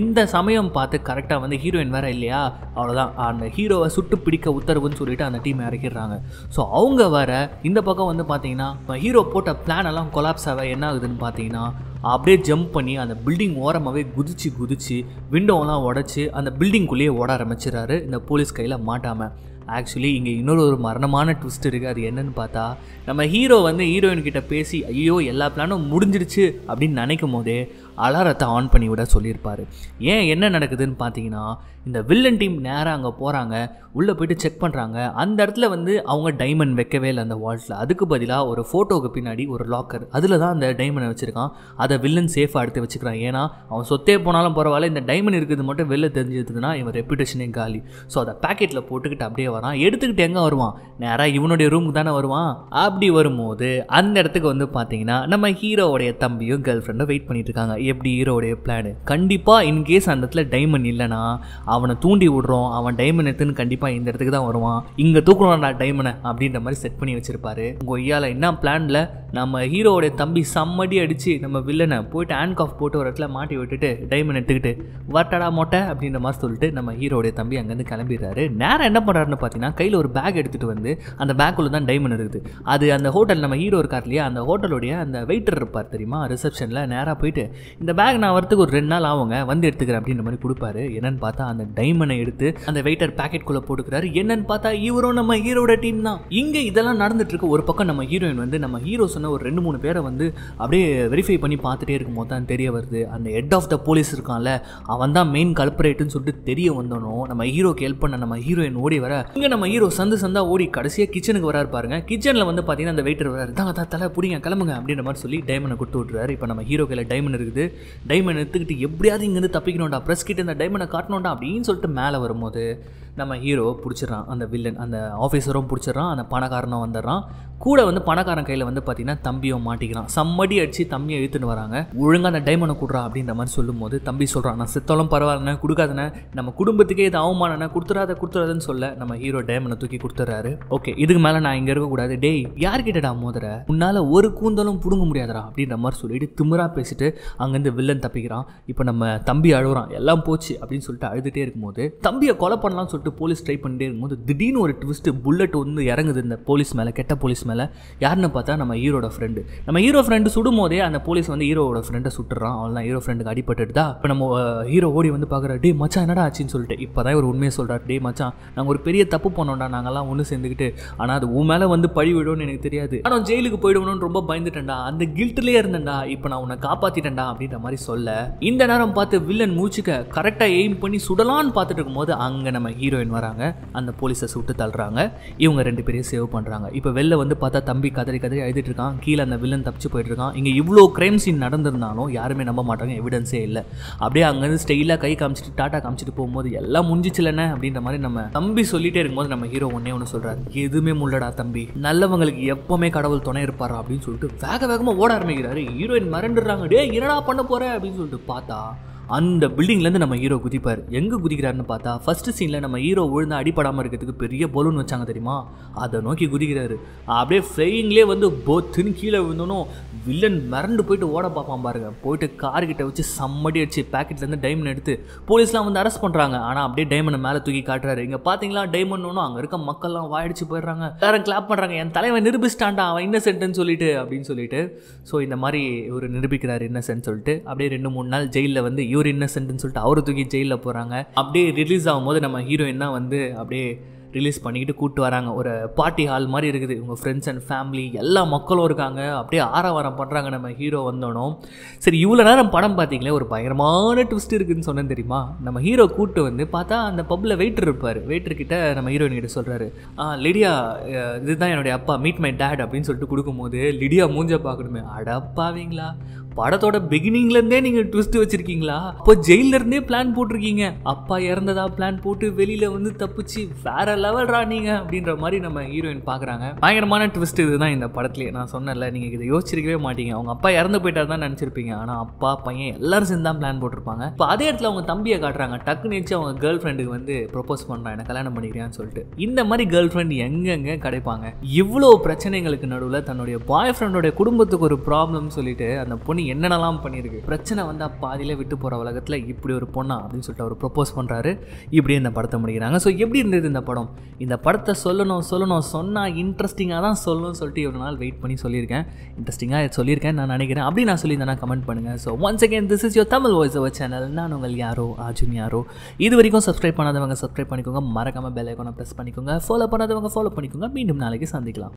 இந்த சமயம் பார்த்து கரெக்டாக வந்து ஹீரோயின் வேற இல்லையா? அவ்வளோதான் அந்த ஹீரோவை சுட்டு பிடிக்க உத்தரவுன்னு சொல்லிட்டு அந்த டீம் இறக்கிடுறாங்க. ஸோ அவங்க வர இந்த பக்கம் வந்து பார்த்தீங்கன்னா ஹீரோ போட்ட பிளான் எல்லாம் கொலாப்ஸ் ஆக என்ன ஆகுதுன்னு பார்த்தீங்கன்னா அப்படியே ஜம்ப் பண்ணி அந்த பில்டிங் ஓரமாகவே குதிச்சு குதிச்சு விண்டோவெல்லாம் உடச்சி அந்த பில்டிங்குள்ளேயே ஓட ஆரம்பிச்சிடறாரு. இந்த போலீஸ் கையில் மாட்டாமல் ஆக்சுவலி இங்கே இன்னொரு ஒரு மரணமான ட்விஸ்ட் இருக்குது அது என்னன்னு பார்த்தா நம்ம ஹீரோ வந்து ஹீரோயின் கிட்ட பேசி ஐயோ எல்லா பிளானும் முடிஞ்சிடுச்சு அப்படின்னு நினைக்கும் போதே அலாரத்தை ஆன் பண்ணி விட சொல்லியிருப்பார். ஏன் என்ன நடக்குதுன்னு பார்த்தீங்கன்னா இந்த வில்லன் டீம் நேராக அங்கே போகிறாங்க உள்ளே போயிட்டு செக் பண்ணுறாங்க அந்த இடத்துல வந்து அவங்க டைமண்ட் வைக்கவே இல்லை அந்த வால்ட்டில் அதுக்கு பதிலாக ஒரு ஃபோட்டோவுக்கு பின்னாடி ஒரு லாக்கர் அதில் தான் அந்த டைமண்டை வச்சுருக்கான். அதை வில்லன் சேஃபாக எடுத்து வச்சுக்கிறான். ஏன்னா அவன் சொத்தே போனாலும் பரவாயில்ல இந்த டைமண்ட் இருக்குது மட்டும் வெளில தெரிஞ்சதுன்னா இவன் ரெப்புடேஷனே காலி. ஸோ அதை பேக்கெட்டில் போட்டுக்கிட்டு அப்படியே வரான். எடுத்துக்கிட்டு எங்கே வருவான்? நேராக இவனுடைய ரூமுக்கு தானே வருவான்? அப்படி வரும்போது அந்த இடத்துக்கு வந்து பார்த்தீங்கன்னா நம்ம ஹீரோவுடைய தம்பியும் கேர்ள் ஃப்ரெண்டும் வெயிட் பண்ணிட்டு இருக்காங்க. எப்படி ஹீரோவுடைய பிளானு கண்டிப்பாக இன்கேஸ் அந்த இடத்துல டைமண்ட் இல்லைனா அவனை தூண்டி விடுறோம் அவன் டைமண்ட் எடுத்துன்னு கண்டிப்பாக இந்த இடத்துக்கு தான் வருவான். இங்கே தூக்கணும்டா டைமனை அப்படின்ற மாதிரி செட் பண்ணி வச்சிருப்பாரு. உங்கள் ஐயால என்ன பிளானில் நம்ம ஹீரோவுடைய தம்பி செம்மடி அடித்து நம்ம வில்லனை போயிட்டு ஹேண்ட் காஃப் போட்டு ஒரு இடத்துல மாட்டி விட்டுட்டு டைமண்ட் எடுத்துக்கிட்டு வரட்டடா மொட்டை அப்படின்ற மாதிரி சொல்லிட்டு நம்ம ஹீரோடைய தம்பி அங்கேருந்து கிளம்பிடுறாரு. நேரம் என்ன பண்ணுறாருன்னு பார்த்தீங்கன்னா கையில் ஒரு பேக் எடுத்துகிட்டு வந்து அந்த பேக்குள்ளே தான் டைமண்ட் இருக்குது. அது அந்த ஹோட்டல் நம்ம ஹீரோ இருக்கார் இல்லையா அந்த ஹோட்டலுடைய அந்த வெயிட்டர் இருப்பார் தெரியுமா ரிசப்ஷனில் நேராக போயிட்டு இந்த பேக் நான் வரத்துக்கு ஒரு ரெண்டு நாள் ஆகுங்க வந்து எடுத்துக்கிறேன் அப்படின்ற மாதிரி கொடுப்பாரு. என்னன்னு பார்த்தா அந்த டைமண்டை எடுத்து அந்த வெயிட்டர் பேக்கெட்குள்ளே போட்டுக்கிறாரு. என்னன்னு பார்த்தா இவரும் நம்ம ஹீரோட டீம் தான். இங்கே இதெல்லாம் நடந்துட்டு இருக்கு. ஒரு பக்கம் நம்ம ஹீரோயின் வந்து நம்ம ஹீரோ சொன்ன ஒரு ரெண்டு மூணு பேரை வந்து அப்படியே வெரிஃபை பண்ணி பார்த்துட்டே இருக்கும்போது தான் தெரிய வருது. அந்த ஹெட் ஆஃப் த போலீஸ் இருக்கான்ல அவன் தான் மெயின் கல்பரேட்டுன்னு சொல்லிட்டு தெரிய வந்தோனும் நம்ம ஹீரோக்கு ஹெல்ப் பண்ண நம்ம ஹீரோயின் ஓடி வர இங்கே நம்ம ஹீரோ சந்து சந்தா ஓடி கடைசியாக கிச்சனுக்கு வராரு பாருங்க. கிச்சனில் வந்து பார்த்தீங்கன்னா அந்த வெயிட்டர் வராரு. தான் தா தலை பிடிங்க கிளம்புங்க அப்படின்ற மாதிரி சொல்லி டைமண்டை கொடுத்து விட்டுறாரு. இப்போ நம்ம ஹீரோ கையில் டைமண்ட் இருக்குது. டைமண்ட் எடுத்துக்கிட்டு எப்படியாவது இங்கேருந்து தப்பிக்கணும்டா ப்ரெஸ் கிட்ட இந்த டைமண்டை காட்டணும்டா அப்படின்னு சொல்லிட்டு மேலே வரும்போது நம்ம ஹீரோ பிடிச்சிடறான். அந்த வில்லன் அந்த ஆஃபீஸரும் பிடிச்சிடறான். அந்த பணக்காரனும் வந்துடுறான். கூட வந்து பணக்காரன் கையில் வந்து பார்த்தீங்கன்னா தம்பியும் மாட்டிக்கிறான். சம்மடி அடித்து தம்பியை இழுத்துன்னு வராங்க. ஒழுங்காக அந்த டைமண்டை கொடுறா அப்படின்ற மாதிரி சொல்லும்போது தம்பி சொல்கிறான் நான் செத்தாலும் பரவாயில்லண்ணே கொடுக்காதண்ணே. நம்ம குடும்பத்துக்கே இது அவமானண்ணே கொடுத்துறாத கொடுத்துறாதுன்னு சொல்ல நம்ம ஹீரோ டைமண்டை தூக்கி கொடுத்துறாரு ஓகே இதுக்கு மேலே நான் இங்கே இருக்கக்கூடாது. டேய் யார்கிட்டடா மோதிர உன்னால் ஒரு கூந்தலும் பிடுங்க முடியாதரா அப்படின்ற மாதிரி சொல்லிட்டு திமிரா பேசிட்டு அங்கேருந்து வில்லன் தப்பிக்கிறான். இப்போ நம்ம தம்பி அழுகுறான் எல்லாம் போச்சு அப்படின்னு சொல்லிட்டு அழுதுகிட்டே இருக்கும்போது தம்பியை கொலை பண்ணலாம்னு சொல்லிட்டு கூப்பிட்டு போலீஸ் ட்ரை பண்ணிட்டே இருக்கும்போது திடீர்னு ஒரு ட்விஸ்ட் புல்லட் வந்து இறங்குது இந்த போலீஸ் மேலே கெட்ட போலீஸ் மேலே. யாருன்னு பார்த்தா நம்ம ஹீரோட ஃப்ரெண்டு நம்ம ஹீரோ ஃப்ரெண்டு சுடும் போதே அந்த போலீஸ் வந்து ஹீரோவோட ஃப்ரெண்டை சுட்டுறான். அவன் ஹீரோ ஃப்ரெண்டுக்கு அடிபட்டுட்டு இப்போ நம்ம ஹீரோ ஓடி வந்து பார்க்குற டே மச்சான் என்னடா ஆச்சுன்னு சொல்லிட்டு. இப்போ தான் ஒரு உண்மையை சொல்கிறார் டே மச்சான் நாங்கள் ஒரு பெரிய தப்பு பண்ணோம்டா நாங்கள்லாம் ஒன்று சேர்ந்துக்கிட்டு. ஆனால் அது உன் மேலே வந்து பழி விடும்னு எனக்கு தெரியாது. ஆனால் ஜெயிலுக்கு போயிடுவோம்னு ரொம்ப பயந்துட்டேன்டா. அந்த கில்ட்லேயே இருந்தேன்டா. இப்போ நான் உன்னை காப்பாற்றிட்டேன்டா அப்படின்ற மாதிரி சொல்ல. இந்த நேரம் பார்த்து வில்லன் மூச்சுக்க கரெக்டாக எய்ம் பண்ணி சுடலான்னு பார்த்துட்டு இருக்கும்போது அங்கே நம்ம ஹீரோ ஹீரோயின் வராங்க அந்த போலீஸை சுட்டு தள்ளுறாங்க. இவங்க ரெண்டு பேரையும் சேவ் பண்ணுறாங்க இப்போ வெளில வந்து பார்த்தா தம்பி கதறி கதறி எழுதிட்டு இருக்கான். கீழே அந்த வில்லன் தப்பிச்சு போயிட்டு இருக்கான். இங்கே இவ்வளோ கிரைம் சீன் நடந்திருந்தாலும் யாருமே நம்ப மாட்டாங்க எவிடன்ஸே இல்லை. அப்படியே அங்கேருந்து ஸ்டைலாக கை காமிச்சிட்டு டாட்டா காமிச்சிட்டு போகும்போது எல்லாம் முடிஞ்சிச்சுலண்ணே அப்படின்ற மாதிரி நம்ம தம்பி சொல்லிட்டே இருக்கும்போது நம்ம ஹீரோ ஒன்னே ஒன்று சொல்கிறாரு எதுவுமே முள்ளடா தம்பி. நல்லவங்களுக்கு எப்பவுமே கடவுள் துணை இருப்பாரா அப்படின்னு சொல்லிட்டு வேக வேகமாக ஓட ஆரம்பிக்கிறாரு. ஹீரோயின் மறந்துடுறாங்க டே என்னடா பண்ண போற? அப்படின்னு சொல்லிட்டு பார்த்தா அந்த பில்டிங்லேருந்து நம்ம ஹீரோ குதிப்பார். எங்கே குதிக்கிறாருன்னு பார்த்தா ஃபர்ஸ்ட் சீனில் நம்ம ஹீரோ விழுந்து அடிப்படாமல் இருக்கிறதுக்கு பெரிய பலூன் வச்சாங்க தெரியுமா? அதை நோக்கி குதிக்கிறாரு. அப்படியே ஃப்ளையிங்லேயே வந்து போத்துன்னு கீழே விழுந்தோனும் வில்லன் மிரண்டு போயிட்டு ஓட பார்ப்பான் பாருங்க. போயிட்டு கார்கிட்ட வச்சு சம்மடி அடிச்சு பேக்கெட்லேருந்து டைமண்ட் எடுத்து போலீஸ்லாம் வந்து அரெஸ்ட் பண்ணுறாங்க ஆனால் அப்படியே டைமண்ட் மேலே தூக்கி காட்டுறாரு. இங்கே பார்த்தீங்களா டைமண்ட் ஒன்றும் அங்கே இருக்க மக்கள்லாம் வாயடிச்சு போயிடுறாங்க. எல்லாரும் கிளாப் பண்ணுறாங்க என் தலைவன் நிரூபிச்சிட்டான்டா அவன் இன்னசென்ட்னு சொல்லிட்டு அப்படின்னு சொல்லிட்டு. ஸோ இந்த மாதிரி இவர் நிரூபிக்கிறார் இன்னசென்ட் சொல்லிட்டு. அப்படியே ரெண்டு மூணு நாள் ஜெயிலில் வந்து இவர் இன்னசென்ட்னு சொல்லிட்டு அவரை தூக்கி ஜெயிலில் போகிறாங்க அப்படியே ரிலீஸ் ஆகும்போது நம்ம ஹீரோயின் தான் வந்து அப்படியே ரிலீஸ் பண்ணிக்கிட்டு கூப்பிட்டு வராங்க. ஒரு பார்ட்டி ஹால் மாதிரி இருக்குது. இவங்க ஃப்ரெண்ட்ஸ் அண்ட் ஃபேமிலி எல்லா மக்களும் இருக்காங்க. அப்படியே ஆரவாரம் பண்ணுறாங்க நம்ம ஹீரோ வந்தோனோ. சரி இவ்வளோ நேரம் படம் பார்த்தீங்களே ஒரு பயங்கரமான ட்விஸ்ட் இருக்குதுன்னு சொன்னேன் தெரியுமா? நம்ம ஹீரோ கூப்பிட்டு வந்து பார்த்தா அந்த பப்பில் வெயிட்டர் இருப்பார். வெயிட்டர்கிட்ட நம்ம ஹீரோயின் கிட்ட சொல்கிறாரு லிடியா இதுதான் என்னுடைய அப்பா. மீட் மை டேட் அப்படின்னு சொல்லிட்டு கொடுக்கும்போது லிடியா மூஞ்ச பார்க்கணுமே. அடப்பாவீங்களா? படத்தோட பிகினிங்லேருந்தே நீங்கள் ட்விஸ்ட் வச்சுருக்கீங்களா? அப்போ ஜெயிலேருந்தே பிளான் போட்டிருக்கீங்க. அப்பா இறந்ததா பிளான் போட்டு வெளியில் வந்து தப்பிச்சு வேற லெவல்ரா நீங்கள் அப்படின்ற மாதிரி நம்ம ஹீரோயின் பார்க்குறாங்க பயங்கரமான ட்விஸ்ட் இதுதான் இந்த படத்துலேயே நான் சொன்னேன்ல நீங்கள் இதை யோசிச்சிருக்கவே மாட்டீங்க. அவங்க அப்பா இறந்து போயிட்டார் தான் நினச்சிருப்பீங்க. ஆனால் அப்பா பையன் எல்லாரும் சேர்ந்து தான் பிளான் போட்டிருப்பாங்க. இப்போ அதே இடத்துல அவங்க தம்பியை காட்டுறாங்க. டக்குன்னு வச்சு அவங்க கேர்ள் ஃப்ரெண்டுக்கு வந்து ப்ரொப்போஸ் பண்ணுறான் என்ன கல்யாணம் பண்ணிக்கிறான்னு சொல்லிட்டு. இந்த மாதிரி கேர்ள் ஃப்ரெண்ட் எங்கெங்க கிடைப்பாங்க? இவ்வளோ பிரச்சனைகளுக்கு நடுவில் தன்னுடைய பாய் ஃப்ரெண்டோடைய குடும்பத்துக்கு ஒரு ப்ராப்ளம் சொல்லிட்டு அந்த பொண்ணு என்னென்னலாம் பண்ணியிருக்கு? பிரச்சனை வந்தால் பாதியில் விட்டு போகிற உலகத்தில் இப்படி ஒரு பொண்ணா அப்படின்னு சொல்லிட்டு அவர் ப்ரொப்போஸ் பண்ணுறாரு இப்படி இந்த படத்தை முடிக்கிறாங்க. ஸோ எப்படி இருந்தது இந்த படம்? இந்த படத்தை சொல்லணும் சொல்லணும் சொன்னால் இன்ட்ரெஸ்டிங்காக தான் சொல்லணும்னு சொல்லிட்டு இவ்வளோ நாள் வெயிட் பண்ணி சொல்லியிருக்கேன். இன்ட்ரெஸ்டிங்காக சொல்லியிருக்கேன் நான் நினைக்கிறேன். அப்படி நான் சொல்லியிருந்தேன் கமெண்ட் பண்ணுங்கள் so once again this is your Tamil voice over channel நான் உங்கள் யாரோ? அர்ஜுன் யாரோ? இது வரைக்கும் சப்ஸ்கிரைப் பண்ணாதவங்க சப்ஸ்கிரைப் பண்ணிக்கோங்க. மறக்காமல் பெல் ஐக்கானை ப்ரெஸ் பண்ணிக்கோங்க. ஃபாலோ பண்ணாதவங்க ஃபாலோ பண்ணிக்கோங்க. மீண்டும் நாளைக்கு சந்திக்கலாம்.